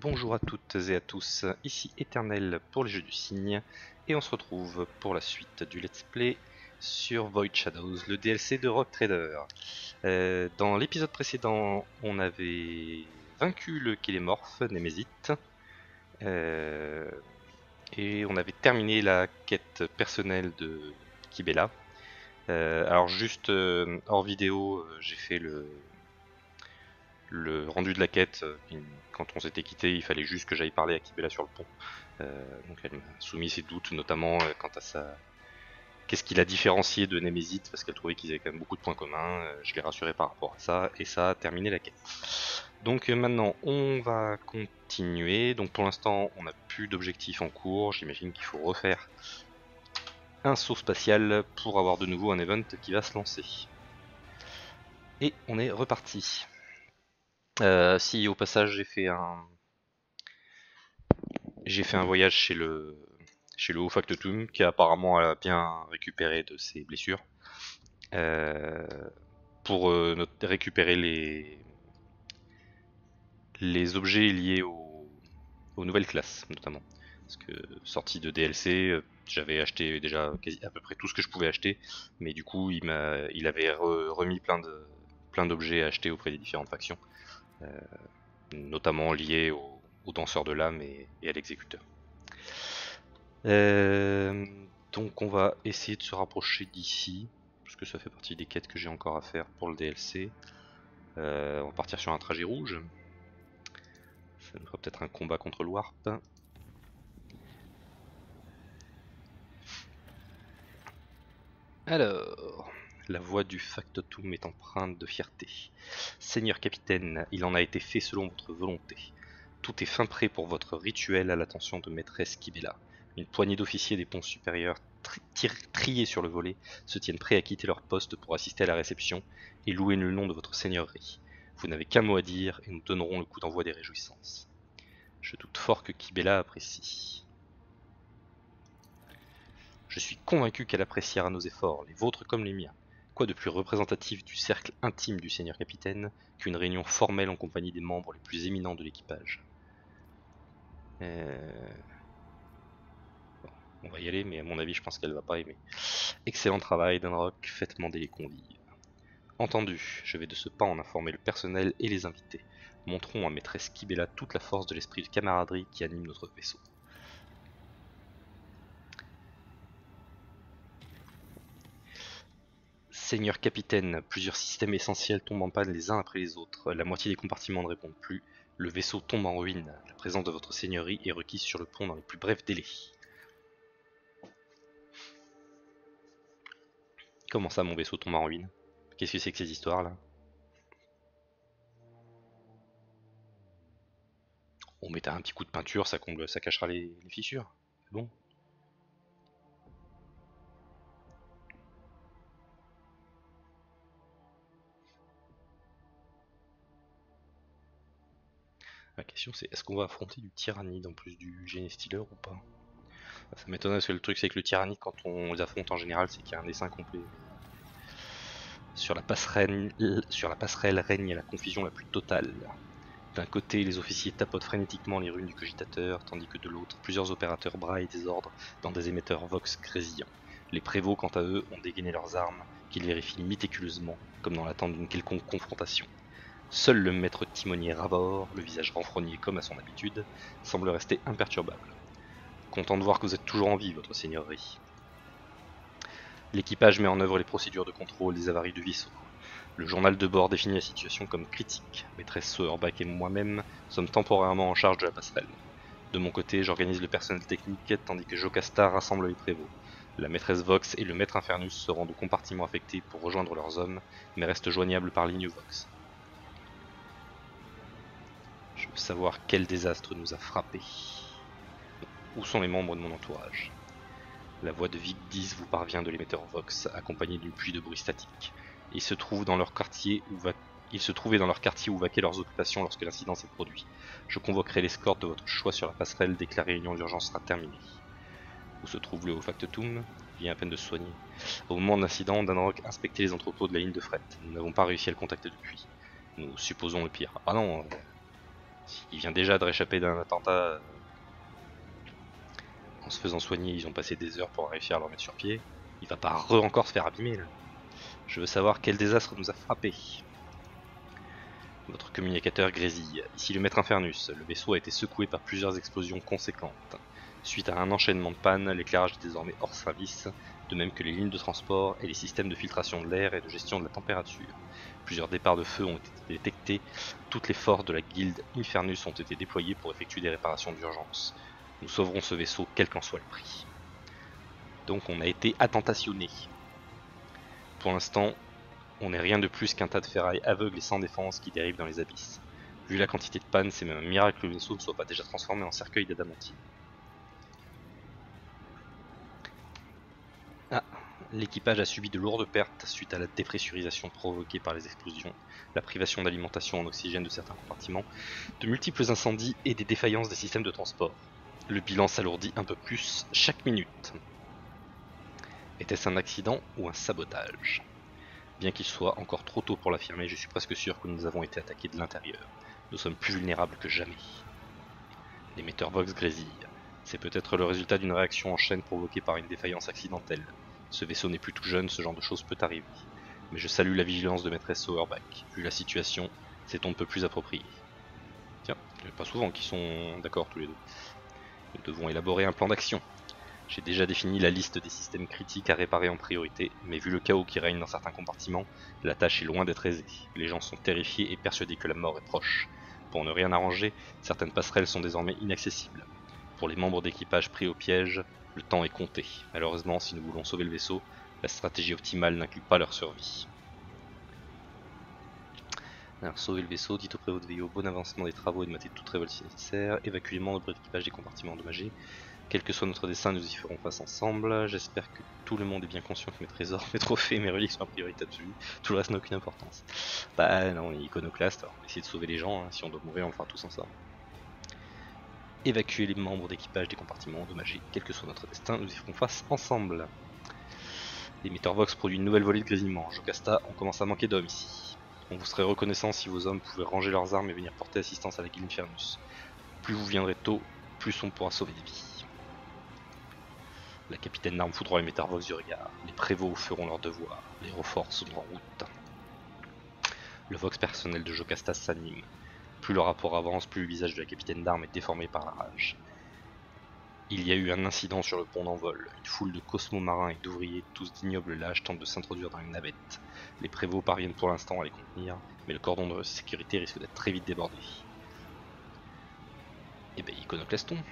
Bonjour à toutes et à tous, ici Eternel pour les jeux du cygne, et on se retrouve pour la suite du let's play sur Void Shadows, le DLC de Rock Trader. Euh, dans l'épisode précédent, on avait vaincu le Kélémorphe, Némésite, euh, et on avait terminé la quête personnelle de Kibela. Euh, alors juste euh, hors vidéo, j'ai fait le, le rendu de la quête. euh, Quand on s'était quitté, il fallait juste que j'aille parler à Kibela sur le pont. Euh, donc elle m'a soumis ses doutes, notamment euh, quant à sa... Qu'est-ce qui l'a différencié de Némésite, parce qu'elle trouvait qu'ils avaient quand même beaucoup de points communs. Euh, je l'ai rassuré par rapport à ça, et ça a terminé la quête. Donc maintenant, on va continuer. Donc pour l'instant, on n'a plus d'objectifs en cours. J'imagine qu'il faut refaire un saut spatial pour avoir de nouveau un event qui va se lancer. Et on est reparti. Euh, si au passage j'ai fait un j'ai fait un voyage chez le chez le factotum qui apparemment a bien récupéré de ses blessures. Euh, pour euh, récupérer les les objets liés au- aux nouvelles classes notamment. Parce que sortie de DLC euh, j'avais acheté déjà à peu près tout ce que je pouvais acheter. Mais du coup il m'a il avait re- remis plein de plein d'objets à acheter auprès des différentes factions. euh, notamment liés au, danseur de l'âme et, et à l'exécuteur. Euh, donc on va essayer de se rapprocher d'ici, parce que ça fait partie des quêtes que j'ai encore à faire pour le DLC. Euh, on va partir sur un trajet rouge. Ça nous fera peut-être un combat contre le Warp. Alors, la voix du factotum est empreinte de fierté. Seigneur capitaine, il en a été fait selon votre volonté. Tout est fin prêt pour votre rituel à l'attention de maîtresse Kibela. Une poignée d'officiers des ponts supérieurs triés sur le volet se tiennent prêts à quitter leur poste pour assister à la réception et louer le nom de votre seigneurie. Vous n'avez qu'un mot à dire et nous donnerons le coup d'envoi des réjouissances. Je doute fort que Kibela apprécie. Je suis convaincu qu'elle appréciera nos efforts, les vôtres comme les miens. Quoi de plus représentatif du cercle intime du seigneur capitaine qu'une réunion formelle en compagnie des membres les plus éminents de l'équipage Euh, On va y aller, mais à mon avis, je pense qu'elle va pas aimer. Excellent travail, Danrock, faites mander les convives. Entendu, je vais de ce pas en informer le personnel et les invités. Montrons à maîtresse Kibela toute la force de l'esprit de camaraderie qui anime notre vaisseau. Seigneur capitaine, plusieurs systèmes essentiels tombent en panne les uns après les autres. La moitié des compartiments ne répondent plus. Le vaisseau tombe en ruine. La présence de votre seigneurie est requise sur le pont dans les plus brefs délais. Comment ça, mon vaisseau tombe en ruine? Qu'est-ce que c'est que ces histoires-là? On mettra un petit coup de peinture, ça comble, ça cachera les fissures. C'est bon? La question c'est est-ce qu'on va affronter du tyrannide en plus du Genestealer ou pas? Ça m'étonnerait parce que le truc c'est que le tyrannide quand on les affronte en général c'est qu'il y a un dessin complet. Sur la passerelle, sur la passerelle règne la confusion la plus totale. D'un côté, les officiers tapotent frénétiquement les runes du cogitateur, tandis que de l'autre, plusieurs opérateurs braillent des ordres dans des émetteurs Vox grésillants. Les prévôts, quant à eux, ont dégainé leurs armes, qu'ils vérifient méticuleusement, comme dans l'attente d'une quelconque confrontation. Seul le maître timonier Ravor, le visage renfrogné comme à son habitude, semble rester imperturbable. Content de voir que vous êtes toujours en vie, votre seigneurie. L'équipage met en œuvre les procédures de contrôle des avaries du vaisseau. Le journal de bord définit la situation comme critique. Maîtresse Sauerbach et moi-même sommes temporairement en charge de la passerelle. De mon côté, j'organise le personnel technique tandis que Jocasta rassemble les prévôts. La maîtresse Vox et le maître Infernus se rendent au compartiment affecté pour rejoindre leurs hommes, mais restent joignables par ligne Vox. Savoir quel désastre nous a frappés. Où sont les membres de mon entourage? La voix de Vic 10 vous parvient de l'émetteur Vox, accompagnée d'une pluie de bruit statique. Ils se trouvent dans leur quartier où va... Ils se trouvaient dans leur quartier où vaquaient leurs occupations lorsque l'incident s'est produit. Je convoquerai l'escorte de votre choix sur la passerelle dès que la réunion d'urgence sera terminée. Où se trouve le haut Il vient à peine de se soigner. Au moment de l'incident, Danrock inspectait les entrepôts de la ligne de fret. Nous n'avons pas réussi à le contacter depuis. Nous supposons le pire. Ah non, euh, Il vient déjà de réchapper d'un attentat en se faisant soigner, ils ont passé des heures pour réussir à le remettre sur pied. Il va pas re encore se faire abîmer là. Je veux savoir quel désastre nous a frappé. Votre communicateur grésille. Ici le maître Infernus. Le vaisseau a été secoué par plusieurs explosions conséquentes. Suite à un enchaînement de pannes, l'éclairage est désormais hors service, de même que les lignes de transport et les systèmes de filtration de l'air et de gestion de la température. Plusieurs départs de feu ont été détectés. Toutes les forces de la guilde Infernus ont été déployées pour effectuer des réparations d'urgence. Nous sauverons ce vaisseau quel qu'en soit le prix. Donc on a été attentationné. Pour l'instant, on n'est rien de plus qu'un tas de ferraille aveugle et sans défense qui dérive dans les abysses. Vu la quantité de panne, c'est même un miracle que le vaisseau ne soit pas déjà transformé en cercueil d'adamantine. L'équipage a subi de lourdes pertes suite à la dépressurisation provoquée par les explosions, la privation d'alimentation en oxygène de certains compartiments, de multiples incendies et des défaillances des systèmes de transport. Le bilan s'alourdit un peu plus chaque minute. Était-ce un accident ou un sabotage? Bien qu'il soit encore trop tôt pour l'affirmer, je suis presque sûr que nous avons été attaqués de l'intérieur. Nous sommes plus vulnérables que jamais. L'émetteur Vox grésille. C'est peut-être le résultat d'une réaction en chaîne provoquée par une défaillance accidentelle. Ce vaisseau n'est plus tout jeune, ce genre de choses peut arriver. Mais je salue la vigilance de maîtresse Sauerback. Vu la situation, c'est on ne peut plus approprié. Tiens, pas souvent qu'ils sont d'accord tous les deux. Nous devons élaborer un plan d'action. J'ai déjà défini la liste des systèmes critiques à réparer en priorité, mais vu le chaos qui règne dans certains compartiments, la tâche est loin d'être aisée. Les gens sont terrifiés et persuadés que la mort est proche. Pour ne rien arranger, certaines passerelles sont désormais inaccessibles. Pour les membres d'équipage pris au piège, le temps est compté. Malheureusement, si nous voulons sauver le vaisseau, la stratégie optimale n'inclut pas leur survie. Alors, sauver le vaisseau, dites au prévôt de veiller bon avancement des travaux et de mater toute révolte nécessaire, évacuer les de l'équipage des compartiments endommagés. Quel que soit notre dessin, nous y ferons face ensemble. J'espère que tout le monde est bien conscient que mes trésors, mes trophées, mes reliques sont en priorité absolue. Tout le reste n'a aucune importance. Bah non, on est iconoclaste, on va de sauver les gens. Hein. Si on doit mourir, on le fera tous ensemble. Évacuer les membres d'équipage des compartiments endommagés. Quel que soit notre destin, nous y ferons face ensemble. L'émetteur Vox produit une nouvelle volée de grésillement. Jocasta, on commence à manquer d'hommes ici. On vous serait reconnaissant si vos hommes pouvaient ranger leurs armes et venir porter assistance à la Guilde. Plus vous viendrez tôt, plus on pourra sauver des vies. La capitaine d'armes foudroie les Vox du regard. Les prévôts feront leur devoir. Les renforts sont en route. Le Vox personnel de Jocasta s'anime. Plus le rapport avance, plus le visage de la capitaine d'armes est déformé par la rage. Il y a eu un incident sur le pont d'envol. Une foule de cosmo-marins et d'ouvriers, tous d'ignobles lâches, tentent de s'introduire dans une navette. Les prévôts parviennent pour l'instant à les contenir, mais le cordon de sécurité risque d'être très vite débordé. Eh ben, iconoclaston.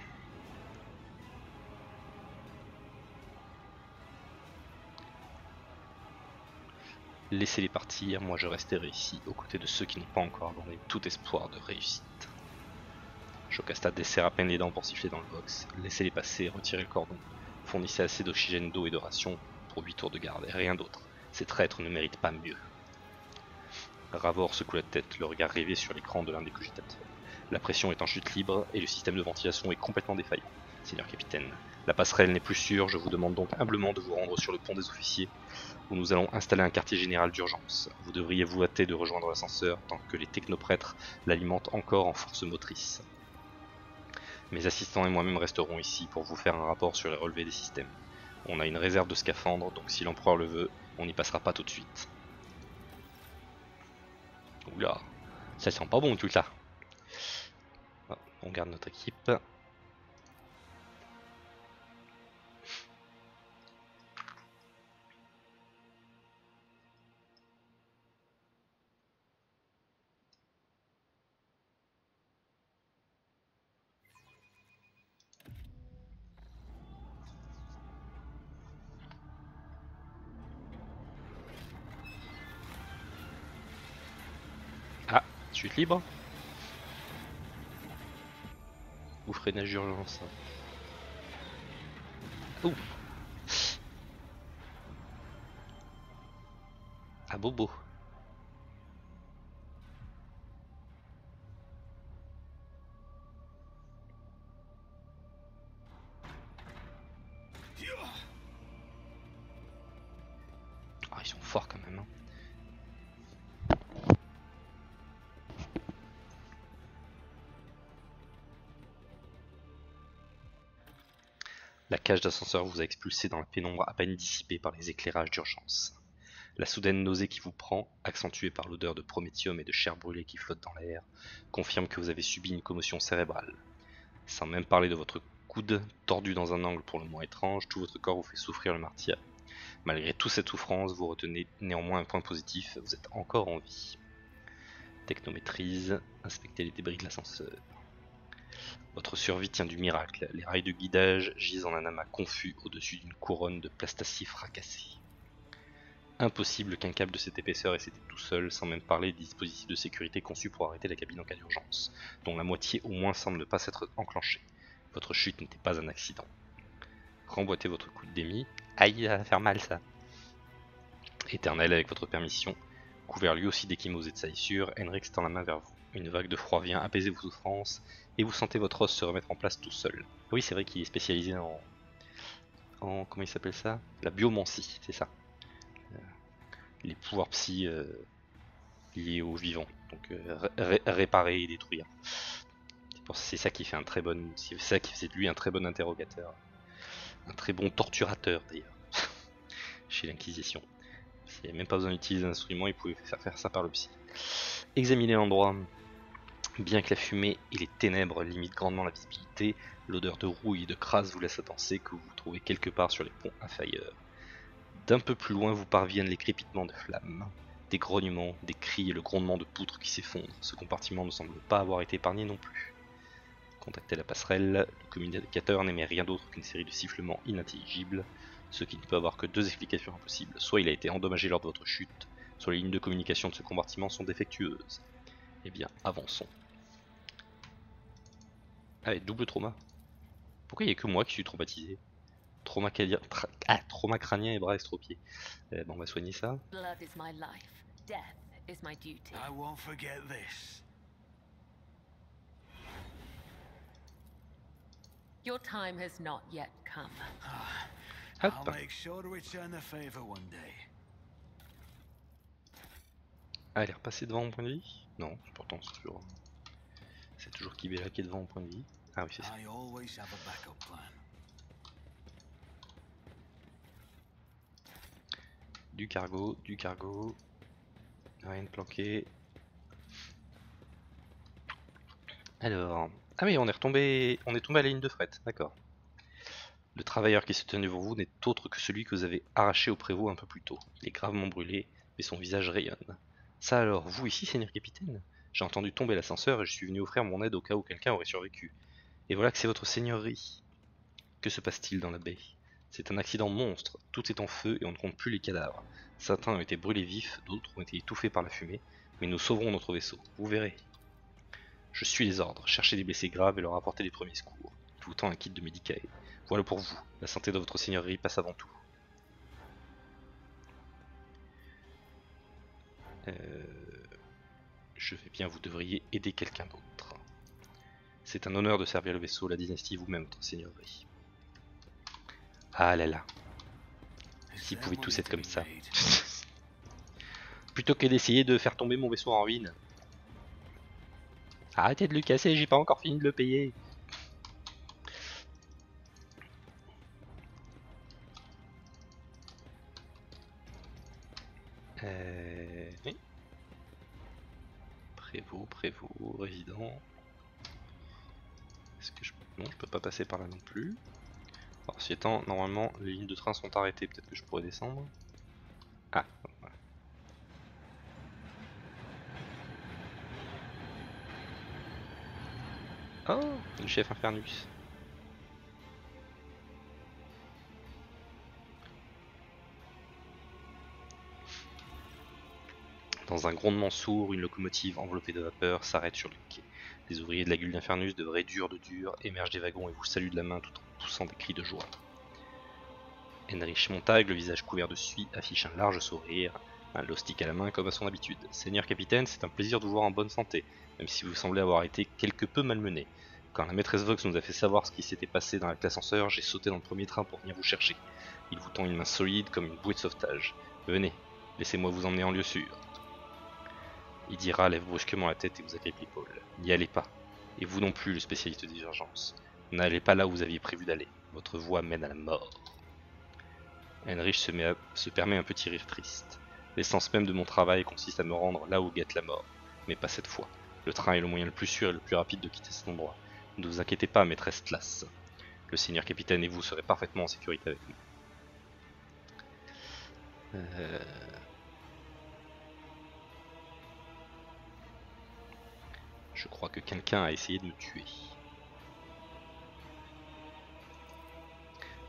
Laissez-les partir, moi je resterai ici, aux côtés de ceux qui n'ont pas encore abandonné tout espoir de réussite. Jocasta desserre à peine les dents pour siffler dans le box. Laissez-les passer, retirez le cordon. Fournissez assez d'oxygène, d'eau et de ration pour 8 tours de garde, et rien d'autre. Ces traîtres ne méritent pas mieux. Ravor secoue la tête, le regard rivé sur l'écran de l'un des cogitateurs. La pression est en chute libre et le système de ventilation est complètement défaillant. Seigneur capitaine, la passerelle n'est plus sûre, je vous demande donc humblement de vous rendre sur le pont des officiers, où nous allons installer un quartier général d'urgence. Vous devriez vous hâter de rejoindre l'ascenseur tant que les technoprêtres l'alimentent encore en force motrice. Mes assistants et moi-même resterons ici pour vous faire un rapport sur les relevés des systèmes. On a une réserve de scaphandres, donc si l'empereur le veut, on n'y passera pas tout de suite. Oula, ça sent pas bon tout ça. Ah, on garde notre équipe. Chute libre. Ou freinage d'urgence. Ouh. Ah bobo cage d'ascenseur vous a expulsé dans la pénombre à peine dissipée par les éclairages d'urgence. La soudaine nausée qui vous prend, accentuée par l'odeur de prométhium et de chair brûlée qui flotte dans l'air, confirme que vous avez subi une commotion cérébrale. Sans même parler de votre coude, tordu dans un angle pour le moins étrange, tout votre corps vous fait souffrir le martyr. Malgré toute cette souffrance, vous retenez néanmoins un point positif, vous êtes encore en vie. Technométrise, inspectez les débris de l'ascenseur. Votre survie tient du miracle, les rails de guidage gisent en un amas confus au-dessus d'une couronne de plastacif fracassés. Impossible qu'un câble de cette épaisseur ait cédé tout seul, sans même parler des dispositifs de sécurité conçus pour arrêter la cabine en cas d'urgence, dont la moitié au moins semble ne pas s'être enclenchée. Votre chute n'était pas un accident. Remboîtez votre coup de démi. Aïe, ça va faire mal ça. Éternel, avec votre permission, couvert lui aussi d'échymose et de salissure, Henrik tend la main vers vous. Une vague de froid vient apaiser vos souffrances, et vous sentez votre os se remettre en place tout seul. Oui, c'est vrai qu'il est spécialisé en... en... comment il s'appelle ça? La biomancie, c'est ça. Euh, les pouvoirs psy euh, liés aux vivants. Donc euh, réparer et détruire. C'est ça qui fait un très bon, c'est ça qui faisait de lui un très bon interrogateur, un très bon torturateur d'ailleurs, chez l'Inquisition. S'il n'y même pas besoin d'utiliser un instrument, il pouvait faire faire ça par le psy. Examinez l'endroit. Bien que la fumée et les ténèbres limitent grandement la visibilité, l'odeur de rouille et de crasse vous laisse à penser que vous vous trouvez quelque part sur les ponts inférieurs. D'un peu plus loin vous parviennent les crépitements de flammes, des grognements, des cris et le grondement de poutres qui s'effondrent. Ce compartiment ne semble pas avoir été épargné non plus. Contactez la passerelle, le communicateur n'émet rien d'autre qu'une série de sifflements inintelligibles, ce qui ne peut avoir que deux explications impossibles. Soit il a été endommagé lors de votre chute, soit les lignes de communication de ce compartiment sont défectueuses. Eh bien, avançons. Allez, ah, double trauma. Pourquoi il n'y a que moi qui suis traumatisé? Trauma, ah, trauma crânien et bras estropiés. Eh ben, on va soigner ça. Your time has not yet come. I'll make sure to return the favor one day. Ah, elle est repassée devant mon point de vie? Non, pourtant c'est toujours... C'est toujours Kibela qui est devant mon point de vie. Ah oui, c'est ça. Du cargo, du cargo. Rien de planqué. Alors, ah oui, on est retombé, on est tombé à la ligne de fret, d'accord. Le travailleur qui se tenait devant vous n'est autre que celui que vous avez arraché au prévôt un peu plus tôt. Il est gravement brûlé, mais son visage rayonne. Ça alors, vous ici, seigneur capitaine? J'ai entendu tomber l'ascenseur et je suis venu offrir mon aide au cas où quelqu'un aurait survécu. Et voilà que c'est votre seigneurie. Que se passe-t-il dans la baie? C'est un accident monstre, tout est en feu et on ne compte plus les cadavres. Certains ont été brûlés vifs, d'autres ont été étouffés par la fumée, mais nous sauverons notre vaisseau, vous verrez. Je suis les ordres, cherchez des blessés graves et leur apporter les premiers secours. Je vous tends un kit de médicaments. Voilà pour vous, la santé de votre seigneurie passe avant tout. Euh, je vais bien, vous devriez aider quelqu'un d'autre. C'est un honneur de servir le vaisseau, la dynastie, vous-même, votre seigneurie. Ah là là. Si vous pouvez tous être comme ça. Plutôt que d'essayer de faire tomber mon vaisseau en ruine. Arrêtez de le casser, j'ai pas encore fini de le payer. Prévôt, prévôt, résident. Est-ce que je... Non, je peux pas passer par là non plus. Alors, si étant, normalement, les lignes de train sont arrêtées, peut-être que je pourrais descendre. Ah, Oh, le chef Infernus. Dans un grondement sourd, une locomotive enveloppée de vapeur s'arrête sur le quai. Les ouvriers de la gueule d'Infernus, de vrais durs de durs, émergent des wagons et vous saluent de la main tout en poussant des cris de joie. Henrich Montag, le visage couvert de suie, affiche un large sourire, un lostic à la main comme à son habitude. Seigneur capitaine, c'est un plaisir de vous voir en bonne santé même si vous semblez avoir été quelque peu malmené. Quand la maîtresse Vox nous a fait savoir ce qui s'était passé dans l'ascenseur, j'ai sauté dans le premier train pour venir vous chercher. Il vous tend une main solide comme une bouée de sauvetage. Venez, laissez-moi vous emmener en lieu sûr. Idira lève brusquement la tête et vous agrippe l'épaule. N'y allez pas. Et vous non plus, le spécialiste des urgences. N'allez pas là où vous aviez prévu d'aller. Votre voie mène à la mort. Heinrich se, se permet un petit rire triste. L'essence même de mon travail consiste à me rendre là où guette la mort. Mais pas cette fois. Le train est le moyen le plus sûr et le plus rapide de quitter cet endroit. Ne vous inquiétez pas, maîtresse Tlas. Le seigneur capitaine et vous serez parfaitement en sécurité avec nous. Euh, Je crois que quelqu'un a essayé de me tuer.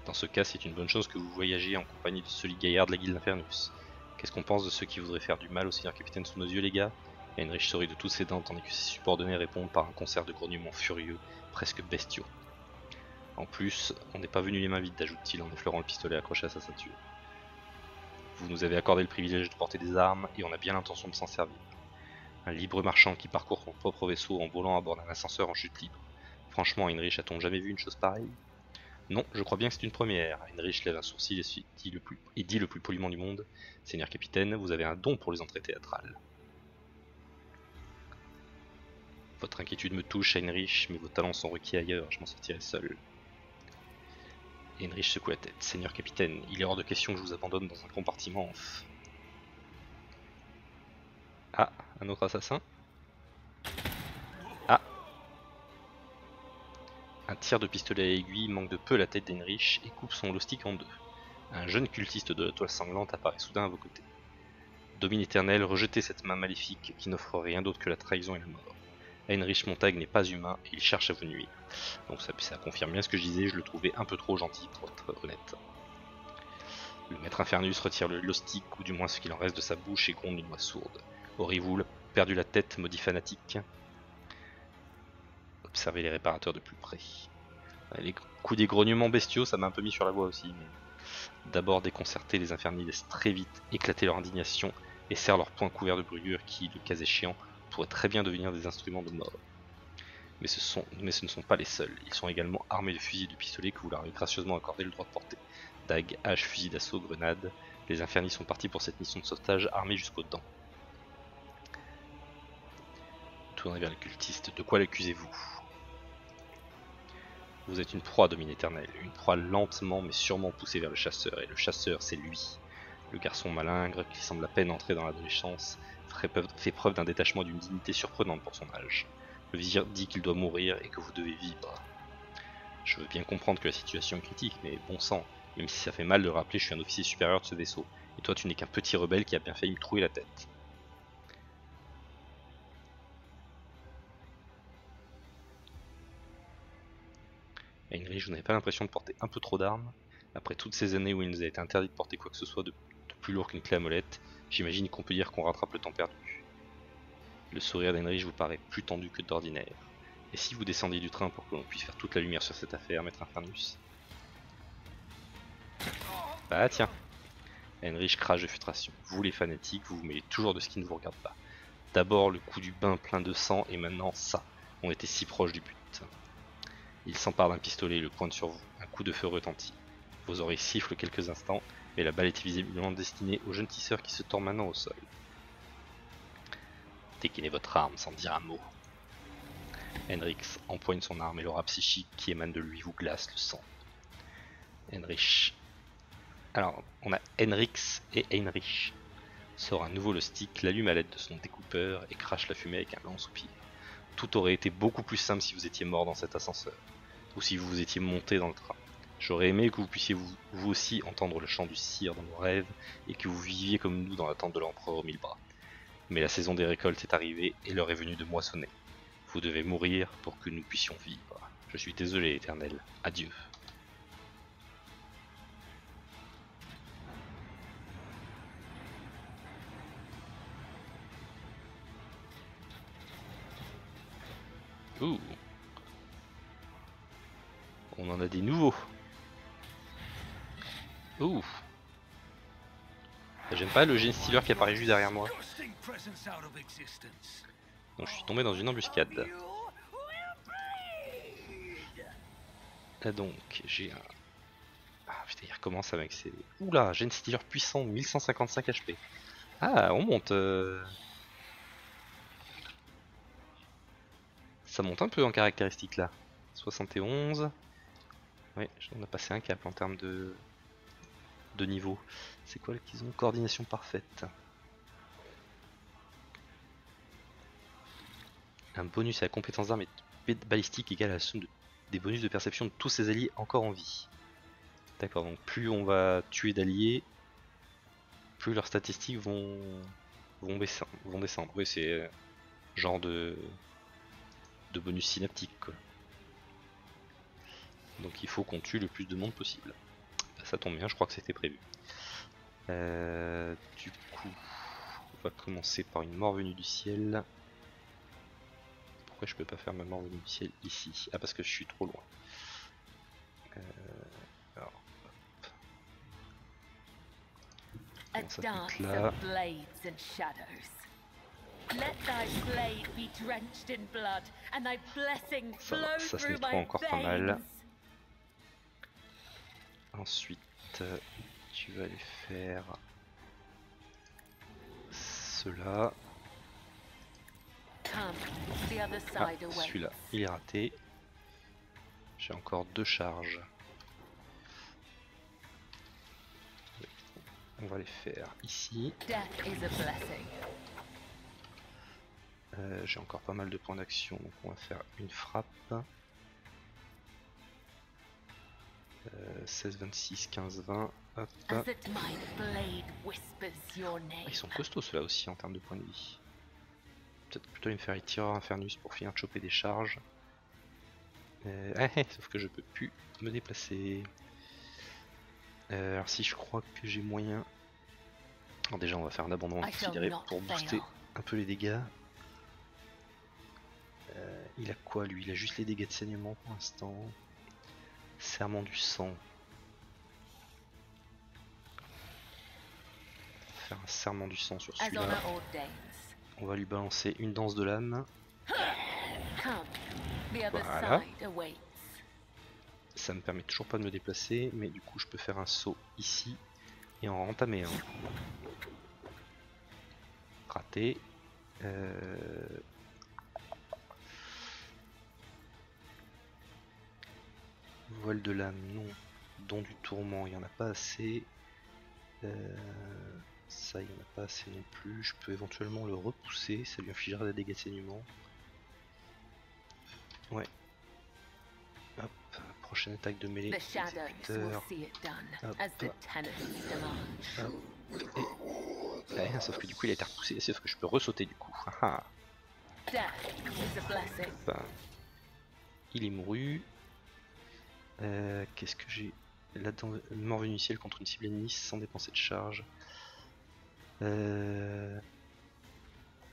Dans ce cas, c'est une bonne chose que vous voyagiez en compagnie de ce gaillard de la guilde Infernus. Qu'est-ce qu'on pense de ceux qui voudraient faire du mal au seigneur capitaine sous nos yeux, les gars? Heinrich sourit de toutes ses dents tandis que ses subordonnés répondent par un concert de grognements furieux, presque bestiaux. En plus, on n'est pas venu les mains vides, ajoute-t-il en effleurant le pistolet accroché à sa ceinture. Vous nous avez accordé le privilège de porter des armes et on a bien l'intention de s'en servir. Un libre marchand qui parcourt son propre vaisseau en volant à bord d'un ascenseur en chute libre. Franchement, Heinrich, a-t-on jamais vu une chose pareille? Non, je crois bien que c'est une première. Heinrich lève un sourcil et dit le plus, et dit le plus poliment du monde Seigneur capitaine, vous avez un don pour les entrées théâtrales. Votre inquiétude me touche, Heinrich, mais vos talents sont requis ailleurs, je m'en sortirai seul. Heinrich secoue la tête. Seigneur capitaine, il est hors de question que je vous abandonne dans un compartiment. Ah, un autre assassin Ah Un tir de pistolet à aiguille manque de peu la tête d'Heinrich et coupe son loustic en deux. Un jeune cultiste de la toile sanglante apparaît soudain à vos côtés. Domine éternel, rejetez cette main maléfique qui n'offre rien d'autre que la trahison et la mort. Heinrich Montag n'est pas humain et il cherche à vous nuire. Donc ça, confirme bien ce que je disais, je le trouvais un peu trop gentil pour être honnête. Le maître Infernus retire le lostic, ou du moins ce qu'il en reste de sa bouche, et gronde d'une voix sourde. Auriez-vous perdu la tête, maudit fanatique Observez les réparateurs de plus près. Les coups des grognements bestiaux, ça m'a un peu mis sur la voie aussi. D'abord déconcertés, les infernus laissent très vite éclater leur indignation et serrent leurs poings couverts de brûlures qui, le cas échéant, pourraient très bien devenir des instruments de mort. Mais ce, sont, mais ce ne sont pas les seuls, ils sont également armés de fusils et de pistolets que vous leur avez gracieusement accordé le droit de porter. Dagues, haches, fusils d'assaut, grenades, les infernus sont partis pour cette mission de sauvetage armés jusqu'aux dents. Vers le cultiste, de quoi l'accusez-vous? Vous êtes une proie, domine éternel, une proie lentement mais sûrement poussée vers le chasseur, et le chasseur c'est lui. Le garçon malingre, qui semble à peine entrer dans l'adolescence, fait preuve d'un détachement d'une dignité surprenante pour son âge. Le vizir dit qu'il doit mourir et que vous devez vivre. Je veux bien comprendre que la situation est critique, mais bon sang, même si ça fait mal de rappeler, je suis un officier supérieur de ce vaisseau, et toi tu n'es qu'un petit rebelle qui a bien failli me trouer la tête. Heinrich, vous n'avez pas l'impression de porter un peu trop d'armes Après toutes ces années où il nous a été interdit de porter quoi que ce soit de, plus lourd qu'une clé j'imagine qu'on peut dire qu'on rattrape le temps perdu. Le sourire d'Heinrich vous paraît plus tendu que d'ordinaire. Et si vous descendiez du train pour que l'on puisse faire toute la lumière sur cette affaire, maître Infernus? Bah tiens Heinrich crache de frustration. Vous les fanatiques, vous vous mêlez toujours de ce qui ne vous regarde pas. D'abord le coup du bain plein de sang et maintenant ça. On était si proche du but. Il s'empare d'un pistolet et le pointe sur vous. Un coup de feu retentit. Vos oreilles sifflent quelques instants, mais la balle était visiblement destinée au jeune tisseur qui se tord maintenant au sol. Dégainez votre arme sans dire un mot. Henrix empoigne son arme et l'aura psychique qui émane de lui vous glace le sang. Henrich. Alors, on a Henrix et Heinrich. Sort à nouveau le stick, l'allume à l'aide de son découpeur et crache la fumée avec un long soupir. Tout aurait été beaucoup plus simple si vous étiez mort dans cet ascenseur, ou si vous vous étiez monté dans le train. J'aurais aimé que vous puissiez vous, aussi entendre le chant du cire dans vos rêves et que vous viviez comme nous dans l'attente de l'empereur aux mille bras. Mais la saison des récoltes est arrivée et l'heure est venue de moissonner. Vous devez mourir pour que nous puissions vivre. Je suis désolé, éternel. Adieu. Ouh. On en a des nouveaux. Ouh. J'aime pas le Gene Stealer qui apparaît juste derrière moi. Donc je suis tombé dans une embuscade. Là donc, j'ai un... Ah putain, il recommence avec ses... Oula, Gene Stealer puissant, 1155 HP. Ah, on monte... Euh... Ça monte un peu en caractéristiques là. 71. Ouais, on a passé un cap en termes de, de niveau. C'est quoi qu'ils ont Coordination parfaite. Un bonus à la compétence d'armes et balistique égal à la somme de- des bonus de perception de tous ses alliés encore en vie. D'accord, donc plus on va tuer d'alliés, plus leurs statistiques vont, vont, baisser- descendre. Oui, c'est euh, genre de, de bonus synaptique. Quoi. Donc il faut qu'on tue le plus de monde possible. Bah, ça tombe bien, je crois que c'était prévu. Euh, du coup, on va commencer par une mort venue du ciel. Pourquoi je peux pas faire ma mort venue du ciel ici? Ah parce que je suis trop loin. Euh, alors, fait que là. Let thy blade be drenched in blood, and thy blessing Ça va, flow ça se through nettoie my encore pas mal. veins. Ensuite, euh, tu vas aller faire cela. Ah, celui-là, il est raté. J'ai encore deux charges. On va les faire ici. Euh, J'ai encore pas mal de points d'action, donc on va faire une frappe. Euh, 16, 26, 15, 20. Hop. As it might blade whispers your name. Ah, ils sont costauds ceux-là aussi en termes de points de vie. Peut-être plutôt me faire les tireurs infernus pour finir de choper des charges. Euh, ah, ah, sauf que je peux plus me déplacer. Euh, alors si je crois que j'ai moyen... Alors déjà on va faire un abandon considéré pour booster un peu les dégâts. Euh, il a quoi lui? Il a juste les dégâts de saignement pour l'instant. Serment du sang. Faire un serment du sang sur celui-là. On va lui balancer une danse de l'âme. Voilà. Ça me permet toujours pas de me déplacer, mais du coup je peux faire un saut ici et en entamer un. Raté. Euh, Voile de l'âme, non. Don du tourment, il n'y en a pas assez. Euh, Ça, il n'y en a pas assez non plus. Je peux éventuellement le repousser, ça lui infligera des dégâts de saignement. Ouais. Hop, prochaine attaque de mêlée. Exécuteur. Hop. Ouais, sauf que du coup il a été repoussé, sauf que je peux ressauter du coup. Ben, il est mouru. Euh, Qu'est-ce que j'ai là-dedans Mort venue du ciel contre une cible ennemie sans dépenser de charge. Euh,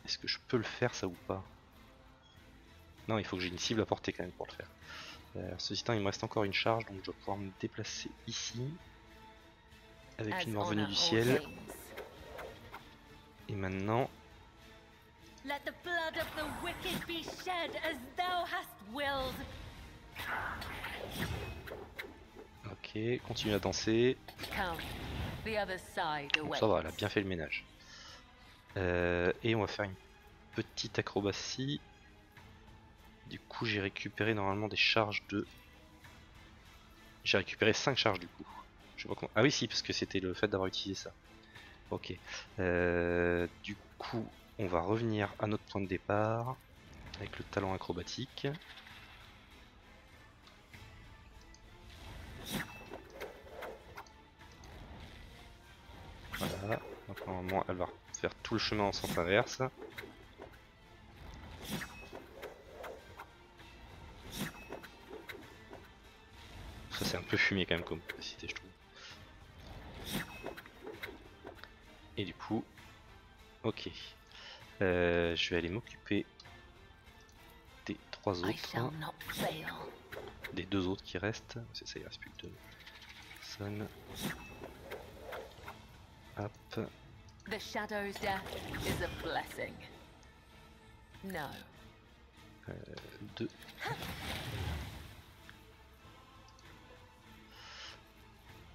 Est-ce que je peux le faire ça ou pas? Non, il faut que j'ai une cible à portée quand même pour le faire. Euh, ceci étant, il me reste encore une charge, donc je dois pouvoir me déplacer ici. Avec As une mort venue du ciel. Et maintenant, Let the blood of the wicked be shed as thou hast willed. Ok, continue à danser. Bon, ça va, elle a bien fait le ménage. Euh, et on va faire une petite acrobatie. Du coup, j'ai récupéré normalement des charges de. J'ai récupéré 5 charges du coup. Je sais pas comment- Ah oui, si, parce que c'était le fait d'avoir utilisé ça. Ok. Euh, du coup, on va revenir à notre point de départ avec le talent acrobatique. Voilà, donc normalement elle va faire tout le chemin en sens inverse. Ça c'est un peu fumé quand même comme capacité je trouve. Et du coup, ok. Euh, je vais aller m'occuper des trois autres, des deux autres qui restent. C'est ça, il reste plus que deux. The shadow's death is a blessing. No. deux.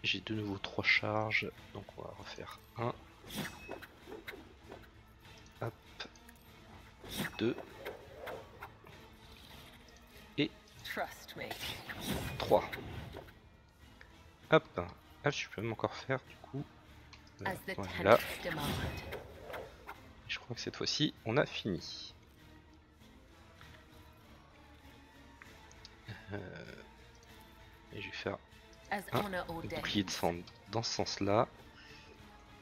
J'ai de nouveau trois charges, donc on va refaire un. Hop. Deux. Trust me. 3. Hop, ah, je peux même encore faire du coup. Euh, voilà, je crois que cette fois-ci on a fini. Euh, Et je vais faire ordains. bouclier de sang dans ce sens-là.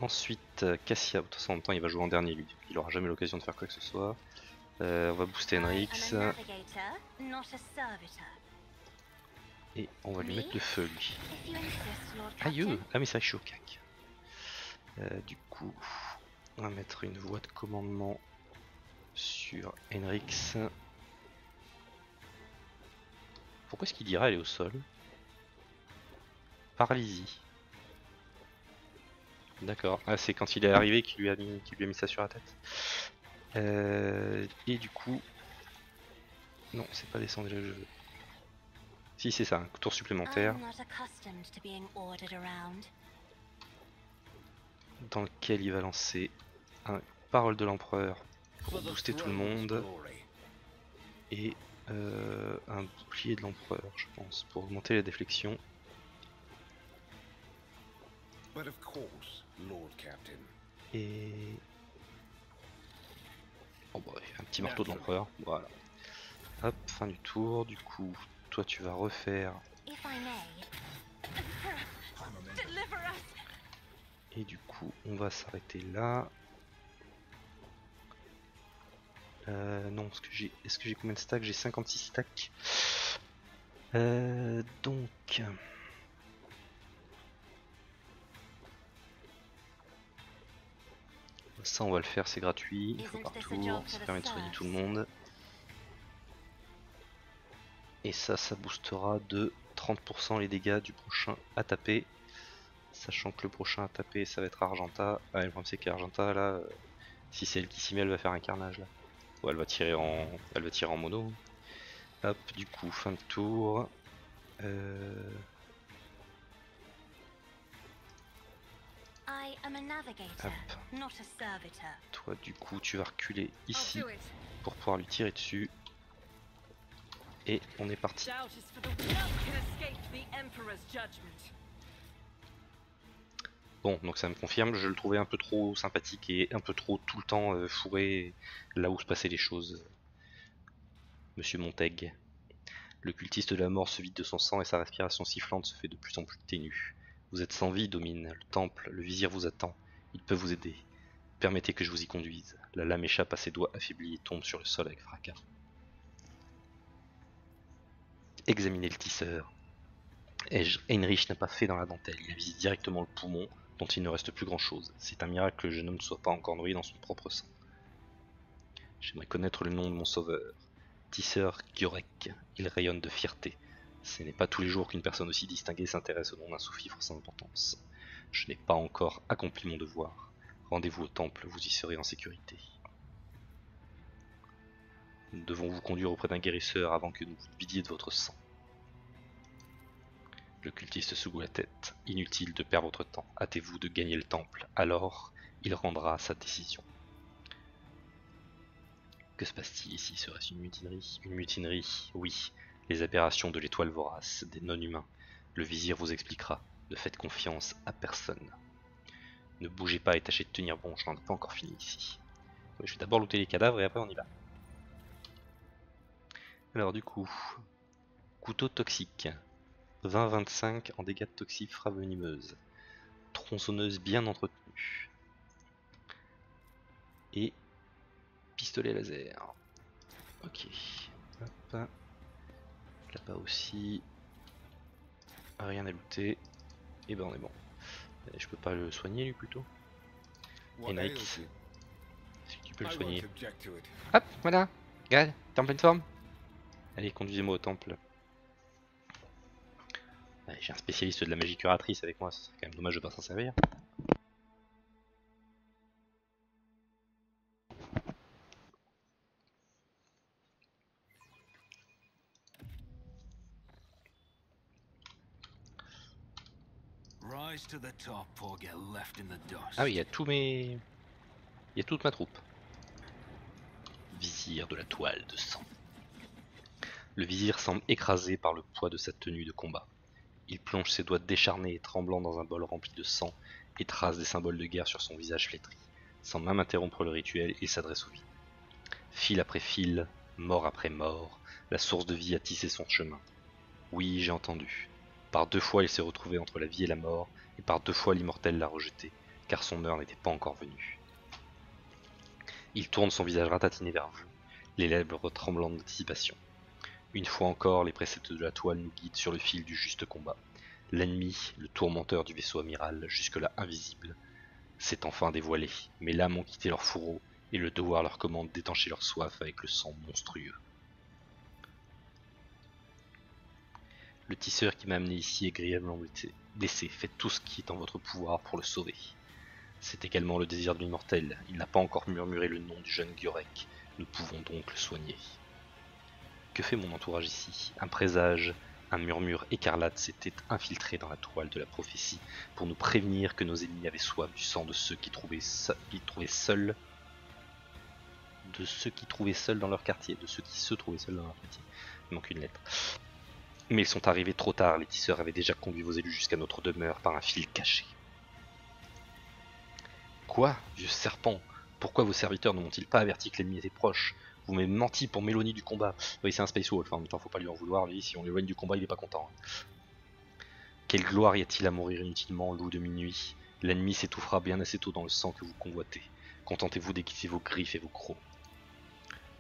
Ensuite, euh, Cassia, de toute façon en même temps il va jouer en dernier lui, il aura jamais l'occasion de faire quoi que ce soit. Euh, on va booster Henrix et on va lui mettre le feu lui. Aïe. Ah mais ça je suis au cac. Euh, du coup, on va mettre une voie de commandement sur Henrix. Pourquoi est-ce qu'il dirait aller au sol? Paralysie. D'accord. Ah, c'est quand il est arrivé qu'il lui, a mis- lui a mis ça sur la tête. Euh, et du coup... Non, c'est pas descendre le jeu. Si, c'est ça, un tour supplémentaire. Dans lequel il va lancer un parole de l'empereur pour booster tout le monde. Et euh, un bouclier de l'empereur je pense pour augmenter la déflexion. But of course, Lord Captain. et oh bah, un petit marteau de l'empereur. Voilà. Hop fin du tour. Du coup toi tu vas refaire If I may, Deliver us! Et du coup on va s'arrêter là Euh, non, parce que j'ai. Est-ce que j'ai combien de stacks? J'ai 56 stacks. Euh, donc. Ça, on va le faire, c'est gratuit. Une fois Isn't par this a tour. job Ça permet de soigner tout le monde. Et ça, ça boostera de 30% les dégâts du prochain à taper. Sachant que le prochain à taper, ça va être Argenta. Ah, le problème, c'est qu'Argenta, là, euh, si c'est elle qui s'y met, elle va faire un carnage là. Ou elle va tirer en, elle va tirer en mono. Hop, du coup, fin de tour. Euh, Hop. toi, du coup, tu vas reculer ici pour pouvoir lui tirer dessus. Et on est parti. Bon, donc ça me confirme, je le trouvais un peu trop sympathique et un peu trop tout le temps euh, fourré là où se passaient les choses. Monsieur Montaigne. Le cultiste de la mort se vide de son sang et sa respiration sifflante se fait de plus en plus ténue. Vous êtes sans vie, Domine. Le temple, le vizir vous attend. Il peut vous aider. Permettez que je vous y conduise. La lame échappe à ses doigts affaiblis et tombe sur le sol avec fracas. Examinez le tisseur. Heinrich n'a pas fait dans la dentelle, il a visé directement le poumon, dont il ne reste plus grand chose. C'est un miracle que le jeune homme ne soit pas encore noyé dans son propre sang. J'aimerais connaître le nom de mon sauveur. Tisseur Giorek, il rayonne de fierté. Ce n'est pas tous les jours qu'une personne aussi distinguée s'intéresse au nom d'un sous-fifre sans importance. Je n'ai pas encore accompli mon devoir. Rendez-vous au temple, vous y serez en sécurité. Nous devons vous conduire auprès d'un guérisseur avant que nous vous vidiez de votre sang. Le cultiste secoue la tête. Inutile de perdre votre temps. Hâtez-vous de gagner le temple. Alors, il rendra sa décision. Que se passe-t-il ici? Serait-ce une mutinerie? Une mutinerie, oui. Les aberrations de l'étoile vorace, des non-humains. Le vizir vous expliquera. Ne faites confiance à personne. Ne bougez pas et tâchez de tenir bon, je n'en ai pas encore fini ici. Je vais d'abord looter les cadavres et après on y va. Alors du coup, couteau toxique. 20-25 en dégâts de toxifra venimeuse. Tronçonneuse bien entretenue. Et pistolet laser. Ok. Hop. Là-bas aussi. Rien à looter. Et ben on est bon. Euh, Je peux pas le soigner lui plutôt? You? Est-ce que tu peux le soigner? Hop, voilà. Regarde, t'es en pleine forme. Allez, conduisez-moi au temple. J'ai un spécialiste de la magie curatrice avec moi, c'est quand même dommage de pas s'en servir. Ah oui, il y a tous mes... Il y a toute ma troupe. Vizir de la toile de sang. Le vizir semble écrasé par le poids de sa tenue de combat. Il plonge ses doigts décharnés et tremblants dans un bol rempli de sang et trace des symboles de guerre sur son visage flétri. Sans même interrompre le rituel, il s'adresse au vide. Fil après fil, mort après mort, la source de vie a tissé son chemin. Oui, j'ai entendu. Par deux fois il s'est retrouvé entre la vie et la mort, et par deux fois l'immortel l'a rejeté, car son heure n'était pas encore venue. Il tourne son visage ratatiné vers vous, les lèvres tremblantes d'anticipation. Une fois encore, les préceptes de la toile nous guident sur le fil du juste combat. L'ennemi, le tourmenteur du vaisseau amiral, jusque-là invisible, s'est enfin dévoilé, mais l'âme ont quitté leur fourreau, et le devoir leur commande d'étancher leur soif avec le sang monstrueux. Le tisseur qui m'a amené ici est grièvement blessé. Faites tout ce qui est en votre pouvoir pour le sauver. C'est également le désir de l'immortel. Il n'a pas encore murmuré le nom du jeune Giorek. Nous pouvons donc le soigner. Que fait mon entourage ici? Un présage, un murmure écarlate s'était infiltré dans la toile de la prophétie pour nous prévenir que nos ennemis avaient soif du sang de ceux qui trouvaient, seuls de ceux qui trouvaient seuls dans leur quartier, de ceux qui se trouvaient seuls dans leur quartier. Il manque une lettre. Mais ils sont arrivés trop tard, les tisseurs avaient déjà conduit vos élus jusqu'à notre demeure par un fil caché. Quoi, vieux serpent? Pourquoi vos serviteurs ne m'ont-ils pas averti que l'ennemi était proche? Vous m'avez menti pour Mélanie du combat. Oui, c'est un Space Wolf, en même temps, faut pas lui en vouloir, lui, si on l'éloigne du combat, il est pas content. Quelle gloire y a-t-il à mourir inutilement, loup de minuit? L'ennemi s'étouffera bien assez tôt dans le sang que vous convoitez. Contentez-vous d'équiper vos griffes et vos crocs.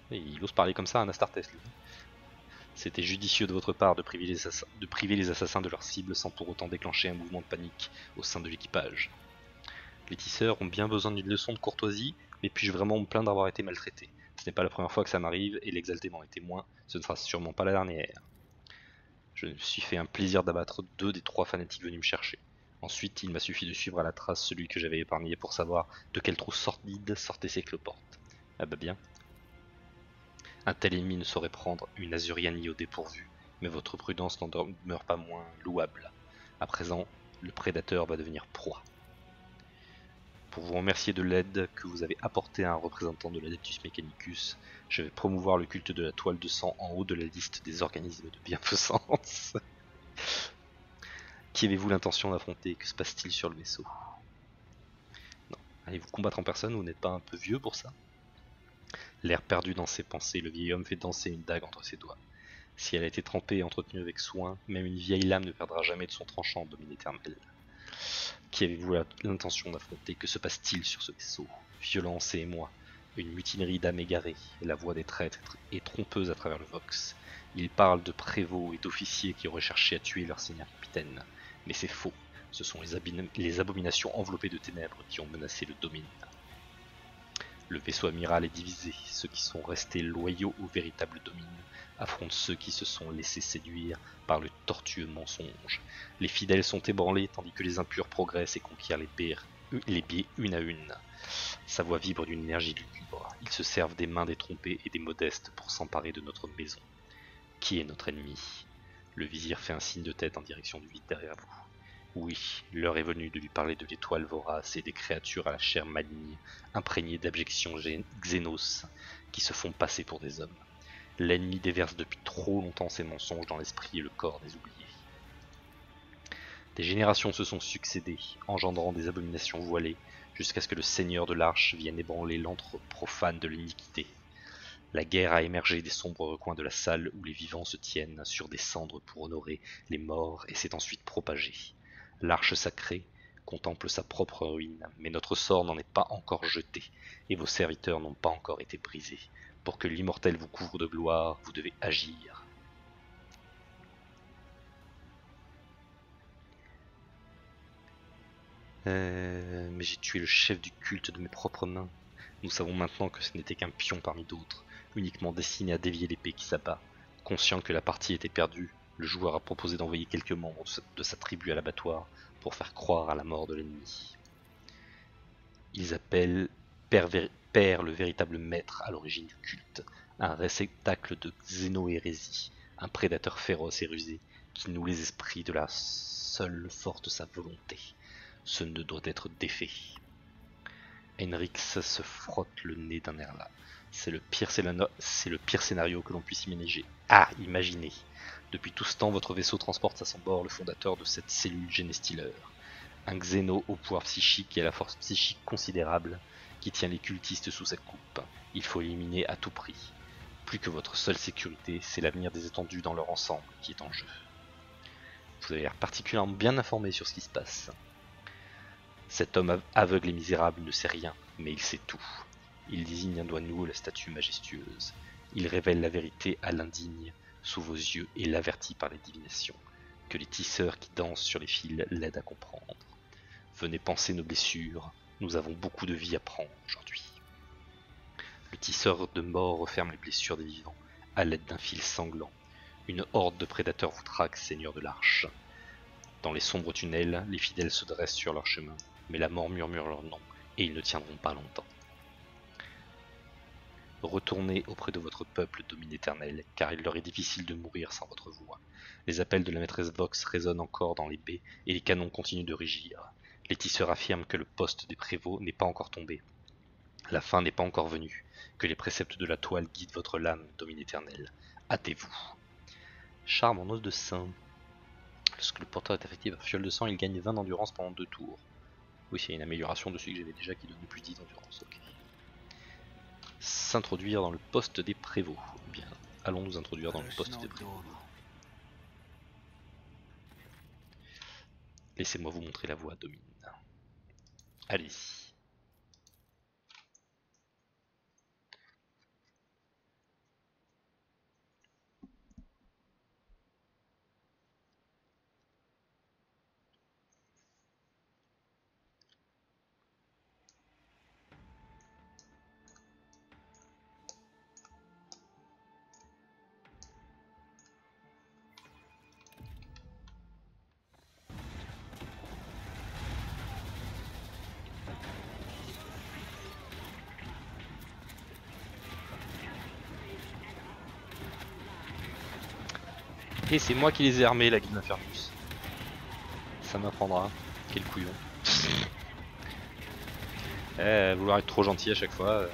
il ose parler comme ça à Astartes, lui. C'était judicieux de votre part de priver, les de priver les assassins de leur cible sans pour autant déclencher un mouvement de panique au sein de l'équipage. Les tisseurs ont bien besoin d'une leçon de courtoisie, mais puis-je vraiment me plaindre d'avoir été maltraité ce n'est pas la première fois que ça m'arrive, et l'exalté m'en est témoin, ce ne sera sûrement pas la dernière. Je me suis fait un plaisir d'abattre deux des trois fanatiques venus me chercher. Ensuite, il m'a suffi de suivre à la trace celui que j'avais épargné pour savoir de quel trou sordide sortaient ces cloportes. Ah bah bien. Un tel ennemi ne saurait prendre une Azurianie au dépourvu, mais votre prudence n'en demeure pas moins louable. À présent, le prédateur va devenir proie pour vous remercier de l'aide que vous avez apportée à un représentant de l'Adeptus Mechanicus, je vais promouvoir le culte de la toile de sang en haut de la liste des organismes de bienfaisance. Qui avez-vous l'intention d'affronter? Que se passe-t-il sur le vaisseau? Non. Allez-vous combattre en personne? Vous n'êtes pas un peu vieux pour ça? L'air perdu dans ses pensées, le vieil homme fait danser une dague entre ses doigts. Si elle a été trempée et entretenue avec soin, même une vieille lame ne perdra jamais de son tranchant, domine éternel. Qui avez-vous l'intention d'affronter Que se passe-t-il sur ce vaisseau Violence et émoi, une mutinerie d'âmes égarées, la voix des traîtres est trompeuse à travers le vox. Ils parlent de prévôts et d'officiers qui auraient cherché à tuer leur seigneur capitaine. Mais c'est faux, ce sont les, les abominations enveloppées de ténèbres qui ont menacé le domine. Le vaisseau amiral est divisé, ceux qui sont restés loyaux au véritable domine affrontent ceux qui se sont laissés séduire par le tortueux mensonge. Les fidèles sont ébranlés tandis que les impurs progressent et conquièrent les, biais, les biais une à une. Sa voix vibre d'une énergie lugubre. Ils se servent des mains des trompés et des modestes pour s'emparer de notre maison. Qui est notre ennemi? Le vizir fait un signe de tête en direction du vide derrière vous. Oui, l'heure est venue de lui parler de l'étoile vorace et des créatures à la chair maligne, imprégnées d'abjection xénos, qui se font passer pour des hommes. L'ennemi déverse depuis trop longtemps ses mensonges dans l'esprit et le corps des oubliés. Des générations se sont succédées, engendrant des abominations voilées, jusqu'à ce que le Seigneur de l'Arche vienne ébranler l'antre profane de l'iniquité. La guerre a émergé des sombres recoins de la salle où les vivants se tiennent sur des cendres pour honorer les morts et s'est ensuite propagée. L'arche sacrée contemple sa propre ruine, mais notre sort n'en est pas encore jeté, et vos serviteurs n'ont pas encore été brisés. Pour que l'immortel vous couvre de gloire, vous devez agir. Euh, mais j'ai tué le chef du culte de mes propres mains. Nous savons maintenant que ce n'était qu'un pion parmi d'autres, uniquement destiné à dévier l'épée qui s'abat. Conscient que la partie était perdue, le joueur a proposé d'envoyer quelques membres de sa tribu à l'abattoir pour faire croire à la mort de l'ennemi. Ils appellent Père, le véritable maître à l'origine du culte, un réceptacle de xéno-hérésie, un prédateur féroce et rusé, qui noue les esprits de la seule forte sa volonté. Ce ne doit être défait. Henrix se frotte le nez d'un air là. C'est le pire scénario, le pire scénario que l'on puisse imaginer. Ah, imaginez. Depuis tout ce temps, votre vaisseau transporte à son bord le fondateur de cette cellule Genestealer. Un xéno au pouvoir psychique et à la force psychique considérable qui tient les cultistes sous sa coupe. Il faut l'éliminer à tout prix. Plus que votre seule sécurité, c'est l'avenir des étendues dans leur ensemble qui est en jeu. Vous avez l'air particulièrement bien informé sur ce qui se passe. Cet homme aveugle et misérable ne sait rien, mais il sait tout. Il désigne un doigt nouveau la statue majestueuse. Il révèle la vérité à l'indigne sous vos yeux et l'avertit par les divinations. Que les tisseurs qui dansent sur les fils l'aident à comprendre. Venez penser nos blessures, nous avons beaucoup de vie à prendre aujourd'hui. Le tisseur de mort referme les blessures des vivants à l'aide d'un fil sanglant. Une horde de prédateurs vous traque, seigneur de l'arche. Dans les sombres tunnels, les fidèles se dressent sur leur chemin, mais la mort murmure leur nom, et ils ne tiendront pas longtemps. Retournez auprès de votre peuple, domine éternel, car il leur est difficile de mourir sans votre voix. Les appels de la maîtresse Vox résonnent encore dans les baies, et les canons continuent de rugir. Les tisseurs affirment que le poste des prévôts n'est pas encore tombé. La fin n'est pas encore venue, que les préceptes de la toile guident votre lame, domine éternel. Hâtez-vous. Charme en os de saint. Lorsque le porteur est affecté par fiole de sang, il gagne 20 d'endurance pendant deux tours. Oui, c'est une amélioration de celui que j'avais déjà qui donne plus 10 d'endurance. S'introduire dans le poste des prévôts. Bien, allons nous introduire dans le poste des prévôts. Laissez-moi vous montrer la voie, Domine. Allez-y. Et c'est moi qui les ai armés, la Guilde Infernus. Ça m'apprendra. Quel couillon. eh, vouloir être trop gentil à chaque fois. euh.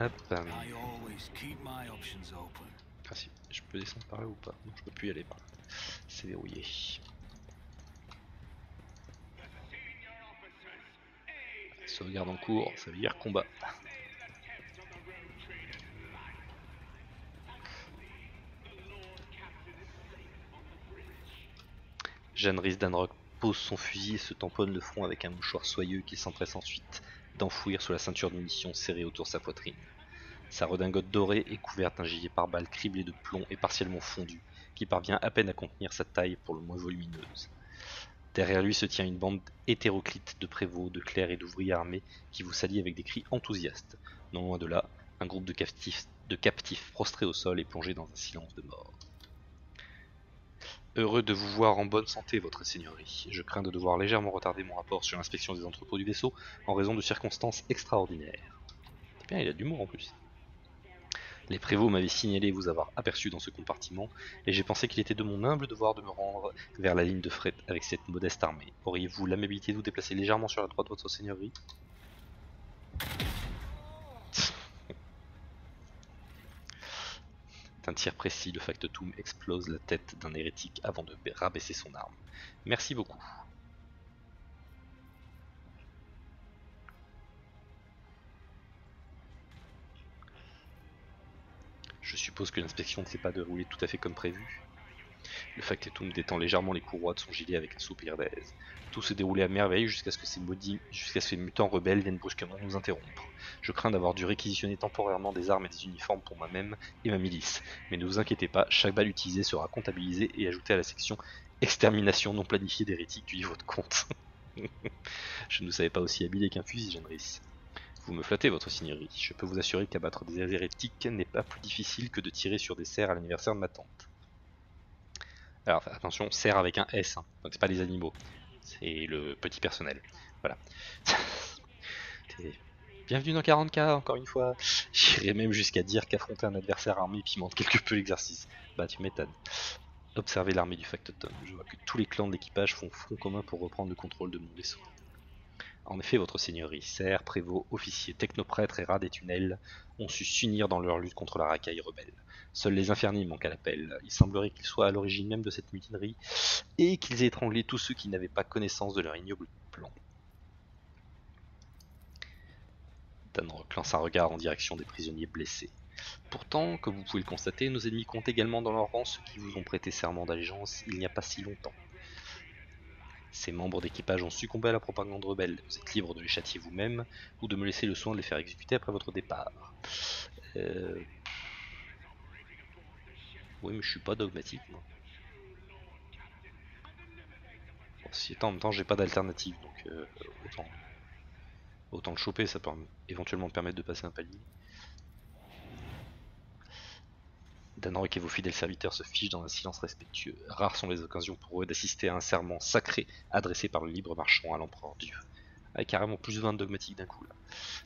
Hop. euh. Ah si, je peux descendre par là ou pas? Non, je peux plus y aller par là. C'est verrouillé. Sauvegarde en cours, ça veut dire combat. Jeanne Rhys Danrock pose son fusil et se tamponne le front avec un mouchoir soyeux qu'il s'empresse ensuite d'enfouir sous la ceinture de serrée autour de sa poitrine. Sa redingote dorée est couverte d'un gilet pare-balles criblé de plomb et partiellement fondu, qui parvient à peine à contenir sa taille pour le moins volumineuse. Derrière lui se tient une bande hétéroclite de prévôts, de clercs et d'ouvriers armés qui vous salient avec des cris enthousiastes. Non loin de là, un groupe de captifs, de captifs prostrés au sol et plongés dans un silence de mort. Heureux de vous voir en bonne santé, votre seigneurie. Je crains de devoir légèrement retarder mon rapport sur l'inspection des entrepôts du vaisseau en raison de circonstances extraordinaires. C'est bien, il a de l'humour en plus. Les prévôts m'avaient signalé vous avoir aperçu dans ce compartiment, et j'ai pensé qu'il était de mon humble devoir de me rendre vers la ligne de fret avec cette modeste armée. Auriez-vous l'amabilité de vous déplacer légèrement sur la droite de votre seigneurie? D'un tir précis, le factotum explose la tête d'un hérétique avant de rabaisser son arme. Merci beaucoup. Suppose que l'inspection ne s'est pas déroulée tout à fait comme prévu. Le factotum détend légèrement les courroies de son gilet avec un soupir d'aise. Tout se déroulait à merveille jusqu'à ce que ces maudits, jusqu'à ce que ces mutants rebelles viennent brusquement nous interrompre. Je crains d'avoir dû réquisitionner temporairement des armes et des uniformes pour moi-même et ma milice. Mais ne vous inquiétez pas, chaque balle utilisée sera comptabilisée et ajoutée à la section extermination non planifiée d'hérétiques du livre de compte. Je ne savais pas aussi habile qu'un fusil. Vous me flattez, votre seigneurie. Je peux vous assurer qu'abattre des hérétiques n'est pas plus difficile que de tirer sur des cerfs à l'anniversaire de ma tante. Alors attention, cerf avec un S, hein. donc c'est pas des animaux, c'est le petit personnel. Voilà. Bienvenue dans 40k, encore une fois. J'irais même jusqu'à dire qu'affronter un adversaire armé pimente quelque peu l'exercice. Bah tu m'étonnes. Observez l'armée du factotum. Je vois que tous les clans de l'équipage font front commun pour reprendre le contrôle de mon vaisseau. En effet, votre seigneurie, serfs, prévôts, officiers, technoprêtres et rats des tunnels ont su s'unir dans leur lutte contre la racaille rebelle. Seuls les infernés manquent à l'appel. Il semblerait qu'ils soient à l'origine même de cette mutinerie et qu'ils aient étranglé tous ceux qui n'avaient pas connaissance de leur ignoble plan. Danrock lance un regard en direction des prisonniers blessés. Pourtant, comme vous pouvez le constater, nos ennemis comptent également dans leur rang ceux qui vous ont prêté serment d'allégeance il n'y a pas si longtemps. Ces membres d'équipage ont succombé à la propagande rebelle. Vous êtes libre de les châtier vous-même ou de me laisser le soin de les faire exécuter après votre départ. Euh... Oui, mais je suis pas dogmatique, moi. Bon, si en même temps, j'ai pas d'alternative, donc euh, autant, autant le choper, ça peut éventuellement me permettre de passer un palier. Danrock et vos fidèles serviteurs se fichent dans un silence respectueux. Rares sont les occasions pour eux d'assister à un serment sacré adressé par le libre marchand à l'empereur Dieu. Ah, carrément plus 20 dogmatiques d'un coup là.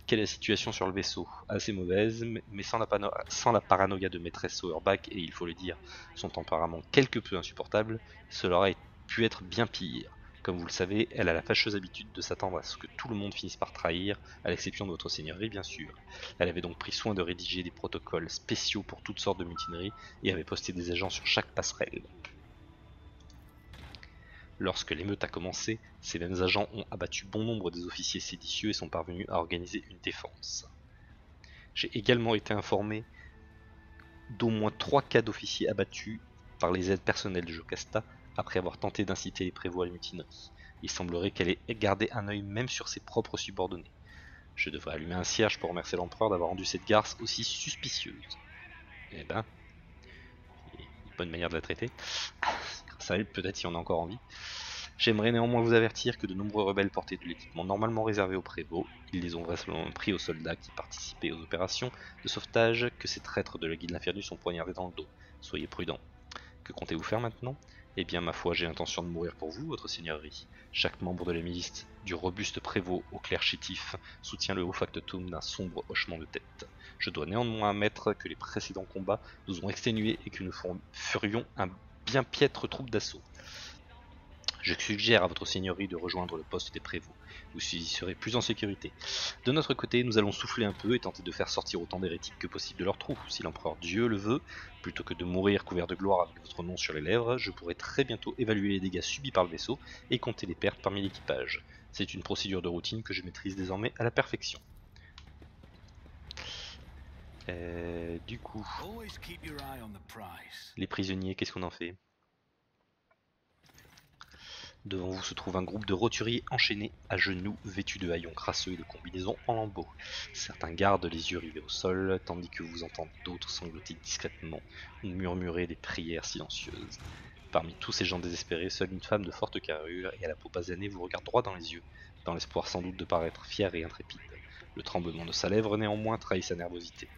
Quelle est la situation sur le vaisseau? Assez mauvaise, mais sans la, paranoïa de maîtresse Sauerbach, et il faut le dire, son tempérament quelque peu insupportable, cela aurait pu être bien pire. Comme vous le savez, elle a la fâcheuse habitude de s'attendre à ce que tout le monde finisse par trahir, à l'exception de votre seigneurie bien sûr. Elle avait donc pris soin de rédiger des protocoles spéciaux pour toutes sortes de mutineries et avait posté des agents sur chaque passerelle. Lorsque l'émeute a commencé, ces mêmes agents ont abattu bon nombre des officiers séditieux et sont parvenus à organiser une défense. J'ai également été informé d'au moins trois cas d'officiers abattus par les aides personnelles de Jocasta après avoir tenté d'inciter les prévots à la mutinerie. Il semblerait qu'elle ait gardé un œil même sur ses propres subordonnés. Je devrais allumer un cierge pour remercier l'empereur d'avoir rendu cette garce aussi suspicieuse. Eh ben, bonne manière de la traiter. Grâce à elle, peut-être si on a encore envie. J'aimerais néanmoins vous avertir que de nombreux rebelles portaient de l'équipement normalement réservé aux prévôts. Ils les ont vraisemblablement pris aux soldats qui participaient aux opérations de sauvetage que ces traîtres de la guilde infernus sont poignardés dans le dos. Soyez prudents. Que comptez-vous faire maintenant? Eh bien, ma foi, j'ai l'intention de mourir pour vous, votre seigneurie. Chaque membre de la milice, du robuste prévôt au clair chétif, soutient le haut factotum d'un sombre hochement de tête. Je dois néanmoins admettre que les précédents combats nous ont exténués et que nous ferions un bien piètre troupe d'assaut. Je suggère à votre seigneurie de rejoindre le poste des prévôts. Vous y serez plus en sécurité. De notre côté, nous allons souffler un peu et tenter de faire sortir autant d'hérétiques que possible de leur trou. Si l'empereur Dieu le veut, plutôt que de mourir couvert de gloire avec votre nom sur les lèvres, je pourrai très bientôt évaluer les dégâts subis par le vaisseau et compter les pertes parmi l'équipage. C'est une procédure de routine que je maîtrise désormais à la perfection. Euh, du coup, les prisonniers, qu'est-ce qu'on en fait? Devant vous se trouve un groupe de roturiers enchaînés à genoux, vêtus de haillons crasseux et de combinaisons en lambeaux. Certains gardent les yeux rivés au sol, tandis que vous entendez d'autres sangloter discrètement ou murmurer des prières silencieuses. Parmi tous ces gens désespérés, seule une femme de forte carrure et à la peau basanée vous regarde droit dans les yeux, dans l'espoir sans doute de paraître fière et intrépide. Le tremblement de sa lèvre néanmoins trahit sa nervosité.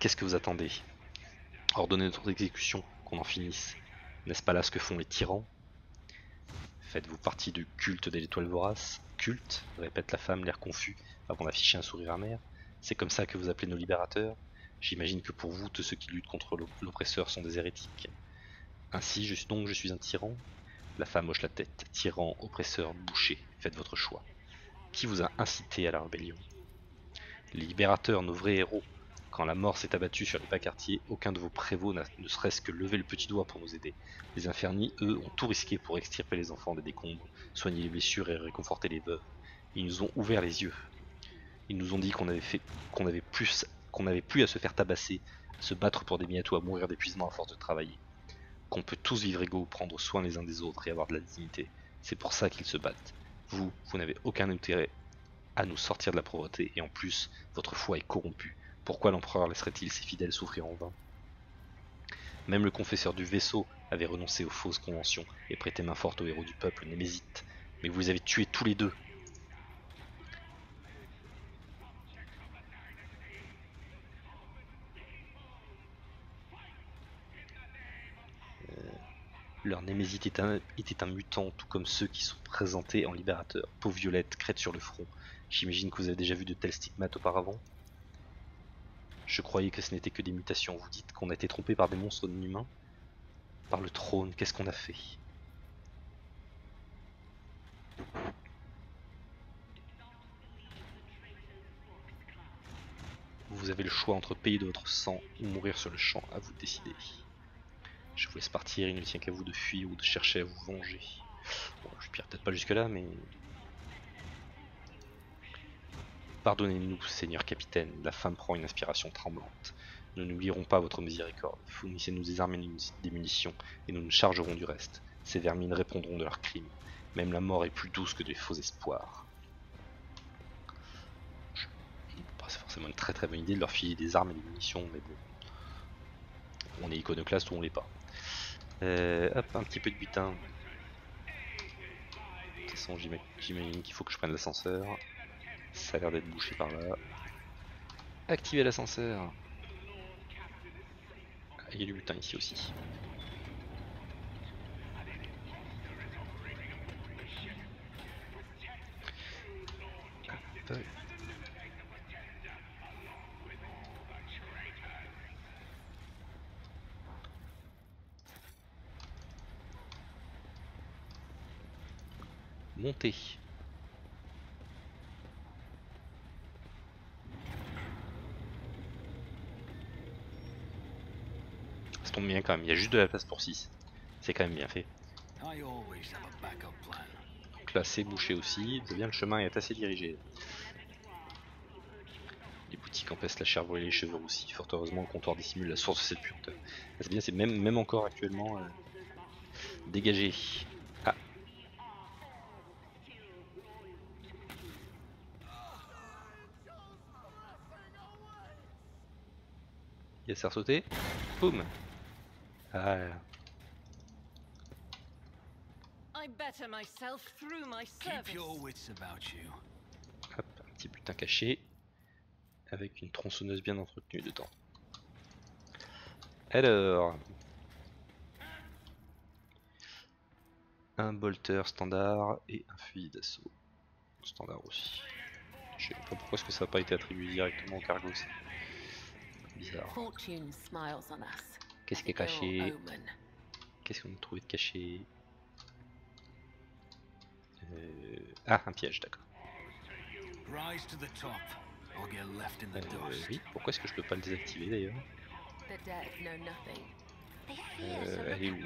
Qu'est-ce que vous attendez? Ordonnez notre exécution, qu'on en finisse. N'est-ce pas là ce que font les tyrans? Faites-vous partie du culte de l'étoile vorace Culte? Répète la femme, l'air confus, avant d'afficher un sourire amer. C'est comme ça que vous appelez nos libérateurs? J'imagine que pour vous, tous ceux qui luttent contre l'oppresseur sont des hérétiques. Ainsi, je, donc, je suis un tyran? La femme hoche la tête. Tyran, oppresseur, boucher, faites votre choix. Qui vous a incité à la rébellion? Les libérateurs, nos vrais héros, quand la mort s'est abattue sur les pas quartiers, aucun de vos prévôts ne serait-ce que levé le petit doigt pour nous aider. Les infernis, eux, ont tout risqué pour extirper les enfants des décombres, soigner les blessures et réconforter les veuves. Ils nous ont ouvert les yeux. Ils nous ont dit qu'on avait plus, qu'on n'avait plus à se faire tabasser, à se battre pour des miatos, à mourir d'épuisement à force de travailler. Qu'on peut tous vivre égaux, prendre soin les uns des autres et avoir de la dignité. C'est pour ça qu'ils se battent. Vous, vous n'avez aucun intérêt à nous sortir de la pauvreté et en plus, votre foi est corrompue. Pourquoi l'empereur laisserait-il ses fidèles souffrir en vain Même le confesseur du vaisseau avait renoncé aux fausses conventions et prêté main forte aux héros du peuple Némésite. Mais vous les avez tués tous les deux. Euh, leur Némésite était un, était un mutant, tout comme ceux qui sont présentés en libérateur. Peau violette, crête sur le front. J'imagine que vous avez déjà vu de tels stigmates auparavant je croyais que ce n'était que des mutations. Vous dites qu'on a été trompé par des monstres non humains Par le trône, qu'est-ce qu'on a fait? Vous avez le choix entre payer de votre sang ou mourir sur le champ, à vous de décider. Je vous laisse partir, il ne tient qu'à vous de fuir ou de chercher à vous venger. Bon, je pire peut-être pas jusque là, mais... Pardonnez-nous, Seigneur Capitaine, la femme prend une inspiration tremblante. Nous n'oublierons pas votre miséricorde. Fournissez-nous des armes et des munitions, et nous nous chargerons du reste. Ces vermines répondront de leurs crimes. Même la mort est plus douce que des faux espoirs. Je- bah, C'est forcément une très très bonne idée de leur filer des armes et des munitions, mais bon. On est iconoclaste ou on l'est pas. Euh, hop, un petit peu de butin. De toute façon, j'ima- j'imagine qu'il faut que je prenne l'ascenseur. Ça a l'air d'être bouché par là. Activer l'ascenseur. Ah, Il y a du butin ici aussi. Hop. Monter. Ça bien quand même, il y a juste de la place pour 6. C'est quand même bien fait. Donc là c'est bouché aussi, bien le chemin est assez dirigé. Les boutiques empêchent la chair brûlée, les cheveux aussi. Fort heureusement le comptoir dissimule la source de cette puanteur. Ah, C'est bien, c'est même, même encore actuellement euh, dégagé. Ah. Il y a sauté. Boum. Ah. I better myself through my Keep service. your wits about you. Hop, un petit butin caché avec une tronçonneuse bien entretenue dedans. Alors, un bolter standard et un fusil d'assaut standard aussi. Je sais pas pourquoi est-ce que ça n'a pas été attribué directement au cargo. Bizarre. Fortune smiles on us. Qu'est-ce qui est caché. Qu'est-ce qu'on a trouvé de caché Euh, Ah, un piège, d'accord. Euh, oui, pourquoi est-ce que je peux pas le désactiver d'ailleurs Euh, elle est où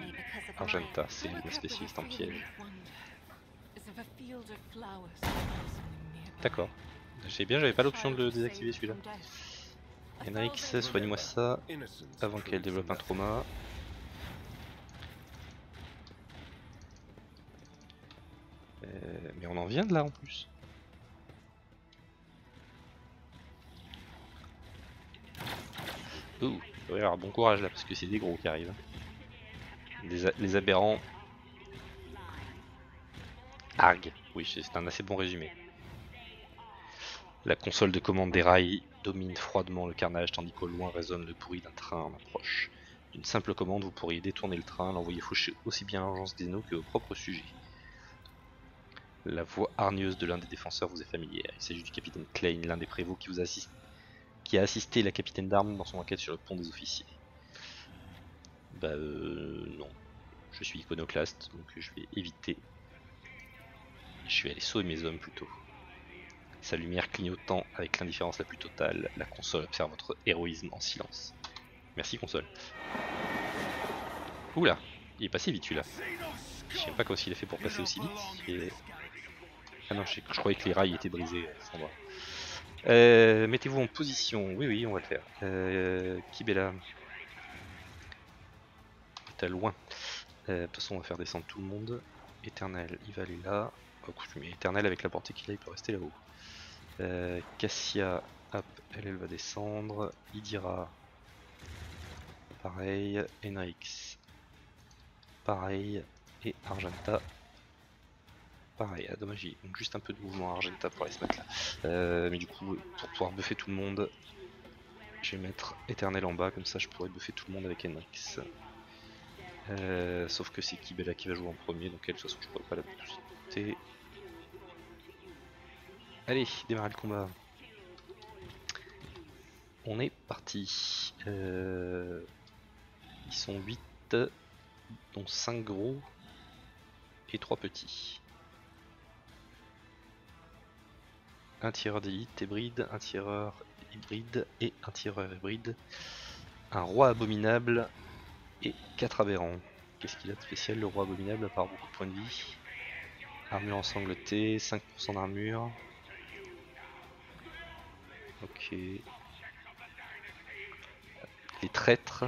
Argenta, c'est une spécialiste en piège. D'accord. C'est bien, j'avais pas l'option de le désactiver celui-là. Henrix, soigne-moi ça avant qu'elle développe un trauma. Euh, mais on en vient de là en plus. Ouh, ouais, alors bon courage là parce que c'est des gros qui arrivent. Les, les aberrants. Arg, oui, c'est un assez bon résumé. La console de commande des rails domine froidement le carnage tandis qu'au loin résonne le bruit d'un train en approche. D'une simple commande, vous pourriez détourner le train, l'envoyer faucher aussi bien l'agence Xeno que au propre sujet. La voix hargneuse de l'un des défenseurs vous est familière. Il s'agit du capitaine Klein, l'un des prévôts qui vous assiste, qui a assisté la capitaine d'armes dans son enquête sur le pont des officiers. Bah euh, non. Je suis iconoclaste, donc je vais éviter. Je vais aller sauver mes hommes plutôt. Sa lumière clignotant avec l'indifférence la plus totale, la console observe votre héroïsme en silence. Merci console. Oula, il est passé vite celui-là. Je sais pas comment il a fait pour passer aussi vite. Ah non, je, croyais que les rails étaient brisés. endroit. Euh, Mettez-vous en position. Oui, oui, on va le faire. Euh, Kibela. T'es loin. Euh, De toute façon, on va faire descendre tout le monde. Éternel, il va aller là. Oh, mais Éternel, avec la portée qu'il a, il peut rester là-haut. Euh, Cassia, elle, va descendre. Idira, pareil. Enrix, pareil. Et Argenta, pareil. Ah, dommage, juste un peu de mouvement à Argenta pour aller se mettre là. Euh, mais du coup, pour pouvoir buffer tout le monde, je vais mettre Éternel en bas, comme ça je pourrais buffer tout le monde avec Enrix. Euh, sauf que c'est Kibela qui va jouer en premier, donc elle, de toute façon, je pourrais pas la booster. Allez, démarrer le combat. On est parti. Euh, Ils sont 8, dont 5 gros et 3 petits. Un tireur d'élite hybride, un tireur hybride et un tireur hybride. Un roi abominable et 4 aberrants. Qu'est-ce qu'il a de spécial le roi abominable à part beaucoup de points de vie? Armure ensanglantée, 5% d'armure. Ok. Les traîtres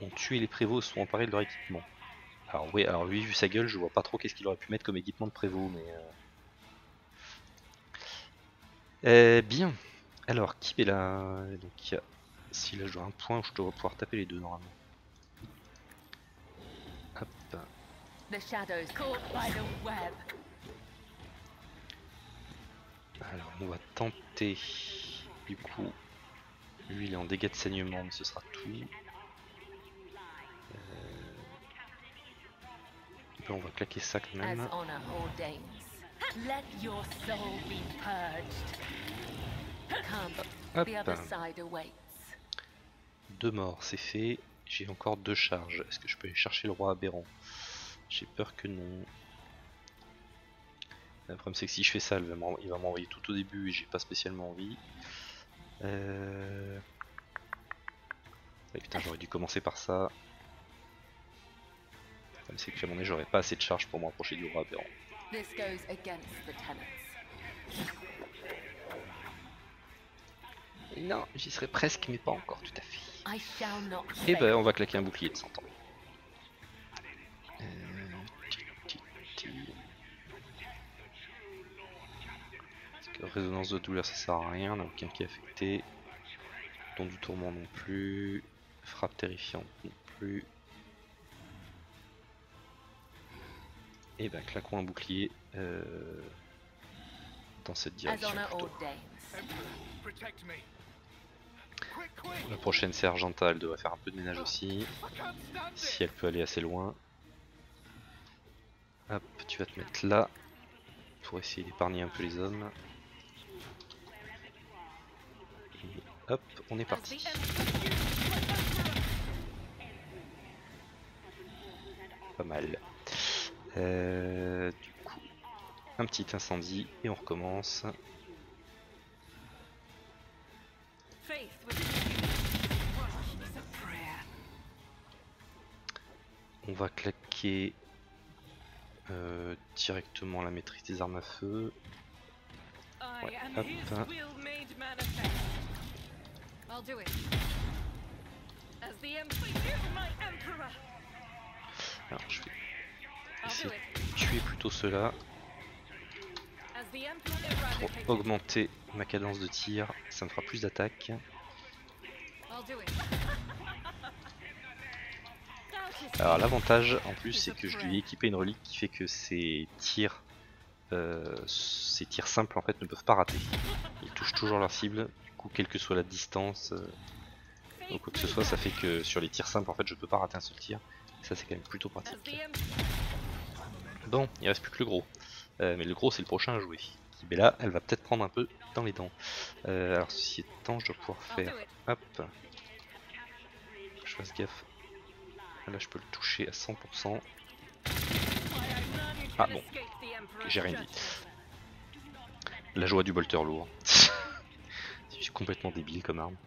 ont tué les prévôts et sont emparés de leur équipement. Alors oui, alors lui vu sa gueule, je vois pas trop qu'est-ce qu'il aurait pu mettre comme équipement de prévôt, mais... Euh... Eh bien, alors qui est là? Donc a... Si un point, je dois pouvoir taper les deux normalement. Hop. Alors on va tenter du coup. Lui il est en dégâts de saignement mais ce sera tout. Euh, on va claquer ça quand même. honor ordains. Let your soul be purged. Come, Hop. Deux morts, c'est fait. J'ai encore deux charges. Est-ce que je peux aller chercher le roi aberrant? J'ai peur que non. Le problème c'est que si je fais ça, il va m'envoyer tout au début et j'ai pas spécialement envie. Euh... ouais, putain, j'aurais dû commencer par ça. Le problème c'est que à mon avis, j'aurais pas assez de charges pour m'approcher du roi aberrant. This goes against the tenets. Non, j'y serais presque, mais pas encore tout à fait. Et fail. ben, on va claquer un bouclier de 100 ans. Résonance de douleur ça sert à rien, on n'a aucun qui est affecté. Don du tourment non plus. Frappe terrifiante non plus. Et ben claquons un bouclier euh, dans cette direction. plutôt. La prochaine c'est Argenta, elle devrait faire un peu de ménage aussi. Si elle peut aller assez loin. Hop, tu vas te mettre là pour essayer d'épargner un peu les hommes. Et hop, on est parti. Pas mal. Euh, du coup, un petit incendie et on recommence. On va claquer euh, directement la maîtrise des armes à feu. Alors je vais essayer de tuer plutôt emperor pour augmenter ma cadence de tir. Ça me fera plus d'attaques. Alors l'avantage en plus c'est que je lui ai équipé une relique qui fait que ses tirs, euh, ses tirs simples en fait ne peuvent pas rater. Ils touchent toujours leur cible, quelle que soit la distance euh, ou quoi que ce soit, ça fait que sur les tirs simples en fait je peux pas rater un seul tir. Ça c'est quand même plutôt pratique. Bon, il reste plus que le gros. Euh, mais le gros c'est le prochain à jouer. Ben là elle va peut-être prendre un peu dans les dents. Euh, alors ceci étant je dois pouvoir faire. Hop. Je fasse gaffe. Là, je peux le toucher à 100%. Ah bon, j'ai rien dit. La joie du bolter lourd. Je suis complètement débile comme arme.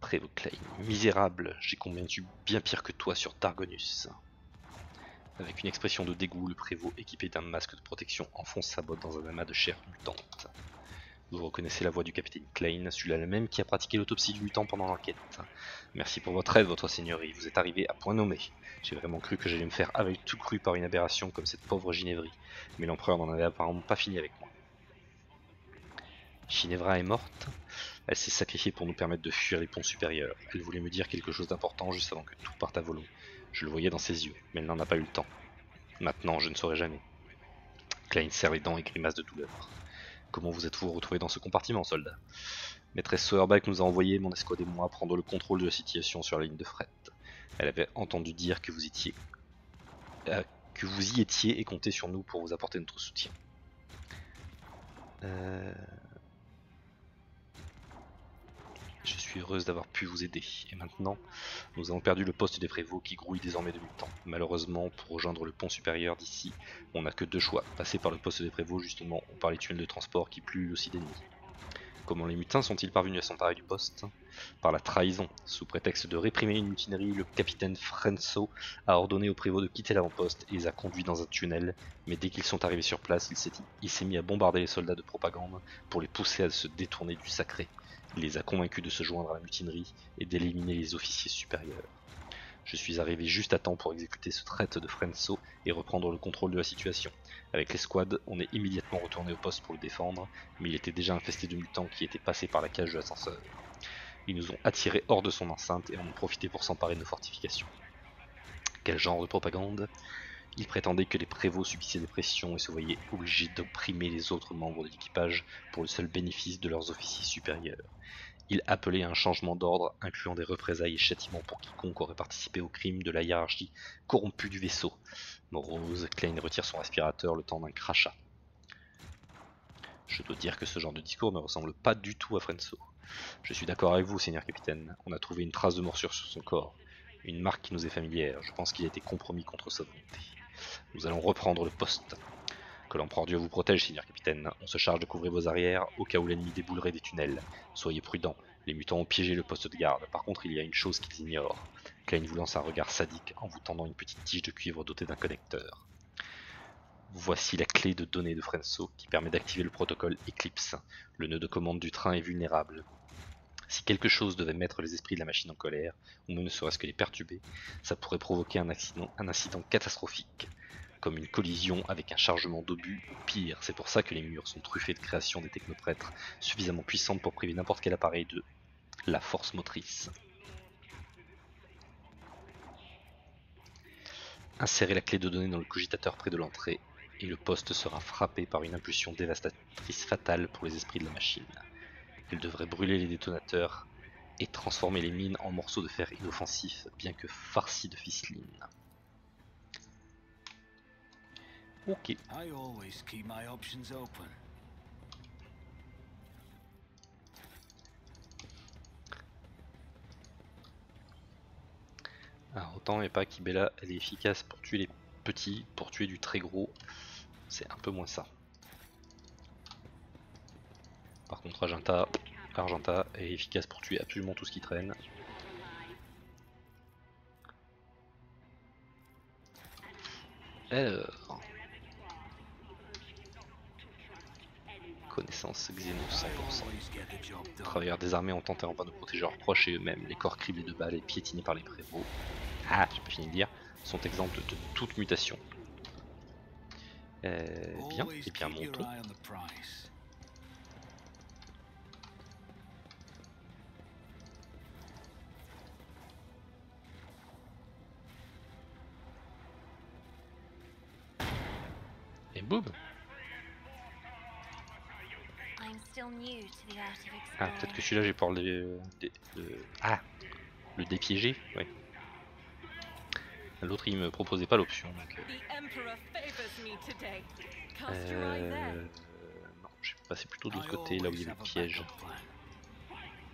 Prévoclane, misérable, j'ai combattu bien pire que toi sur Targonus. Avec une expression de dégoût, le prévôt, équipé d'un masque de protection, enfonce sa botte dans un amas de chair mutante. Vous reconnaissez la voix du capitaine Klein, celui-là même qui a pratiqué l'autopsie du mutant pendant l'enquête. Merci pour votre aide, votre seigneurie, vous êtes arrivé à point nommé. J'ai vraiment cru que j'allais me faire avaler tout cru par une aberration comme cette pauvre Ginevrie, mais l'empereur n'en avait apparemment pas fini avec moi. Ginevra est morte. Elle s'est sacrifiée pour nous permettre de fuir les ponts supérieurs. Elle voulait me dire quelque chose d'important juste avant que tout parte à volo. Je le voyais dans ses yeux, mais elle n'en a pas eu le temps. Maintenant, je ne saurai jamais. Klein serre les dents et grimace de douleur. Comment vous êtes-vous retrouvé dans ce compartiment, soldat? Maîtresse Sauerbach nous a envoyé, mon escouade et moi, prendre le contrôle de la situation sur la ligne de fret. Elle avait entendu dire que vous étiez. euh, que vous y étiez et comptait sur nous pour vous apporter notre soutien. Euh... Je suis heureuse d'avoir pu vous aider. Et maintenant, nous avons perdu le poste des prévôts qui grouille désormais de mutants. Malheureusement, pour rejoindre le pont supérieur d'ici, on n'a que deux choix. Passer par le poste des prévôts justement, ou par les tunnels de transport qui pluent aussi d'ennemis. Comment les mutins sont-ils parvenus à s'emparer du poste? Par la trahison. Sous prétexte de réprimer une mutinerie, le capitaine Frenzo a ordonné aux prévôts de quitter l'avant-poste et les a conduits dans un tunnel. Mais dès qu'ils sont arrivés sur place, il s'est mis à bombarder les soldats de propagande pour les pousser à se détourner du sacré. Il les a convaincus de se joindre à la mutinerie et d'éliminer les officiers supérieurs. Je suis arrivé juste à temps pour exécuter ce traite de Frenzo et reprendre le contrôle de la situation. Avec l'escouade, on est immédiatement retourné au poste pour le défendre, mais il était déjà infesté de mutants qui étaient passés par la cage de l'ascenseur. Ils nous ont attirés hors de son enceinte et en ont profité pour s'emparer de nos fortifications. Quel genre de propagande? Ils prétendaient que les prévôts subissaient des pressions et se voyaient obligés d'opprimer les autres membres de l'équipage pour le seul bénéfice de leurs officiers supérieurs. Ils appelaient à un changement d'ordre, incluant des représailles et châtiments pour quiconque aurait participé au crime de la hiérarchie corrompue du vaisseau. Morose, Klein retire son aspirateur le temps d'un crachat. Je dois dire que ce genre de discours ne ressemble pas du tout à Frenzo. Je suis d'accord avec vous, seigneur capitaine. On a trouvé une trace de morsure sur son corps. Une marque qui nous est familière. Je pense qu'il a été compromis contre sa volonté. Nous allons reprendre le poste. Que l'empereur Dieu vous protège, seigneur capitaine. On se charge de couvrir vos arrières au cas où l'ennemi déboulerait des tunnels. Soyez prudents. Les mutants ont piégé le poste de garde. Par contre, il y a une chose qu'ils ignorent. Klein vous lance un regard sadique en vous tendant une petite tige de cuivre dotée d'un connecteur. Voici la clé de données de Frenzo qui permet d'activer le protocole Eclipse. Le nœud de commande du train est vulnérable. Si quelque chose devait mettre les esprits de la machine en colère, ou ne serait-ce que les perturber, ça pourrait provoquer un accident, un incident catastrophique, comme une collision avec un chargement d'obus ou pire. C'est pour ça que les murs sont truffés de créations des technoprêtres suffisamment puissantes pour priver n'importe quel appareil de la force motrice. Insérez la clé de données dans le cogitateur près de l'entrée et le poste sera frappé par une impulsion dévastatrice fatale pour les esprits de la machine. Elle devrait brûler les détonateurs et transformer les mines en morceaux de fer inoffensifs, bien que farcis de ficeline. Ok, alors autant et pas Kibella, elle est efficace pour tuer les petits, pour tuer du très gros, c'est un peu moins ça. Par contre Argenta, Argenta est efficace pour tuer absolument tout ce qui traîne. Alors... Connaissance Xeno 100%. Always get the job Les done. travailleurs des armées ont tenté en vain de protéger leurs proches et eux-mêmes, les corps criblés de balles et piétinés par les prévôts. Ah, j'ai pas fini de dire, sont exempts de toute mutation. Euh, bien, et bien montons. Ah, peut-être que celui-là, j'ai le, dé- le- Ah Le dépiéger Ouais. L'autre, il me proposait pas l'option. donc, euh, The Emperor favors me today. Cast your eye there. Euh... Non, je vais passer plutôt de l'autre I côté, là où il y avait le a piège.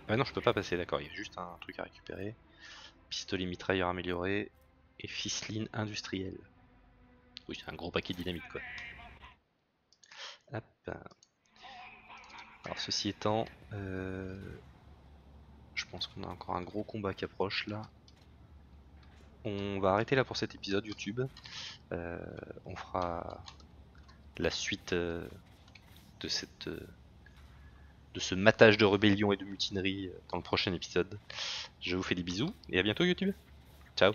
Ah non, je peux pas passer, d'accord, il y a juste un truc à récupérer. Pistolet mitrailleur amélioré et ficeline industrielle. Oui, c'est un gros paquet de dynamite quoi. Hop. Alors ceci étant, euh, je pense qu'on a encore un gros combat qui approche là. On va arrêter là pour cet épisode YouTube. Euh, on fera la suite euh, de cette de ce matage de rébellion et de mutinerie dans le prochain épisode. Je vous fais des bisous et à bientôt YouTube. Ciao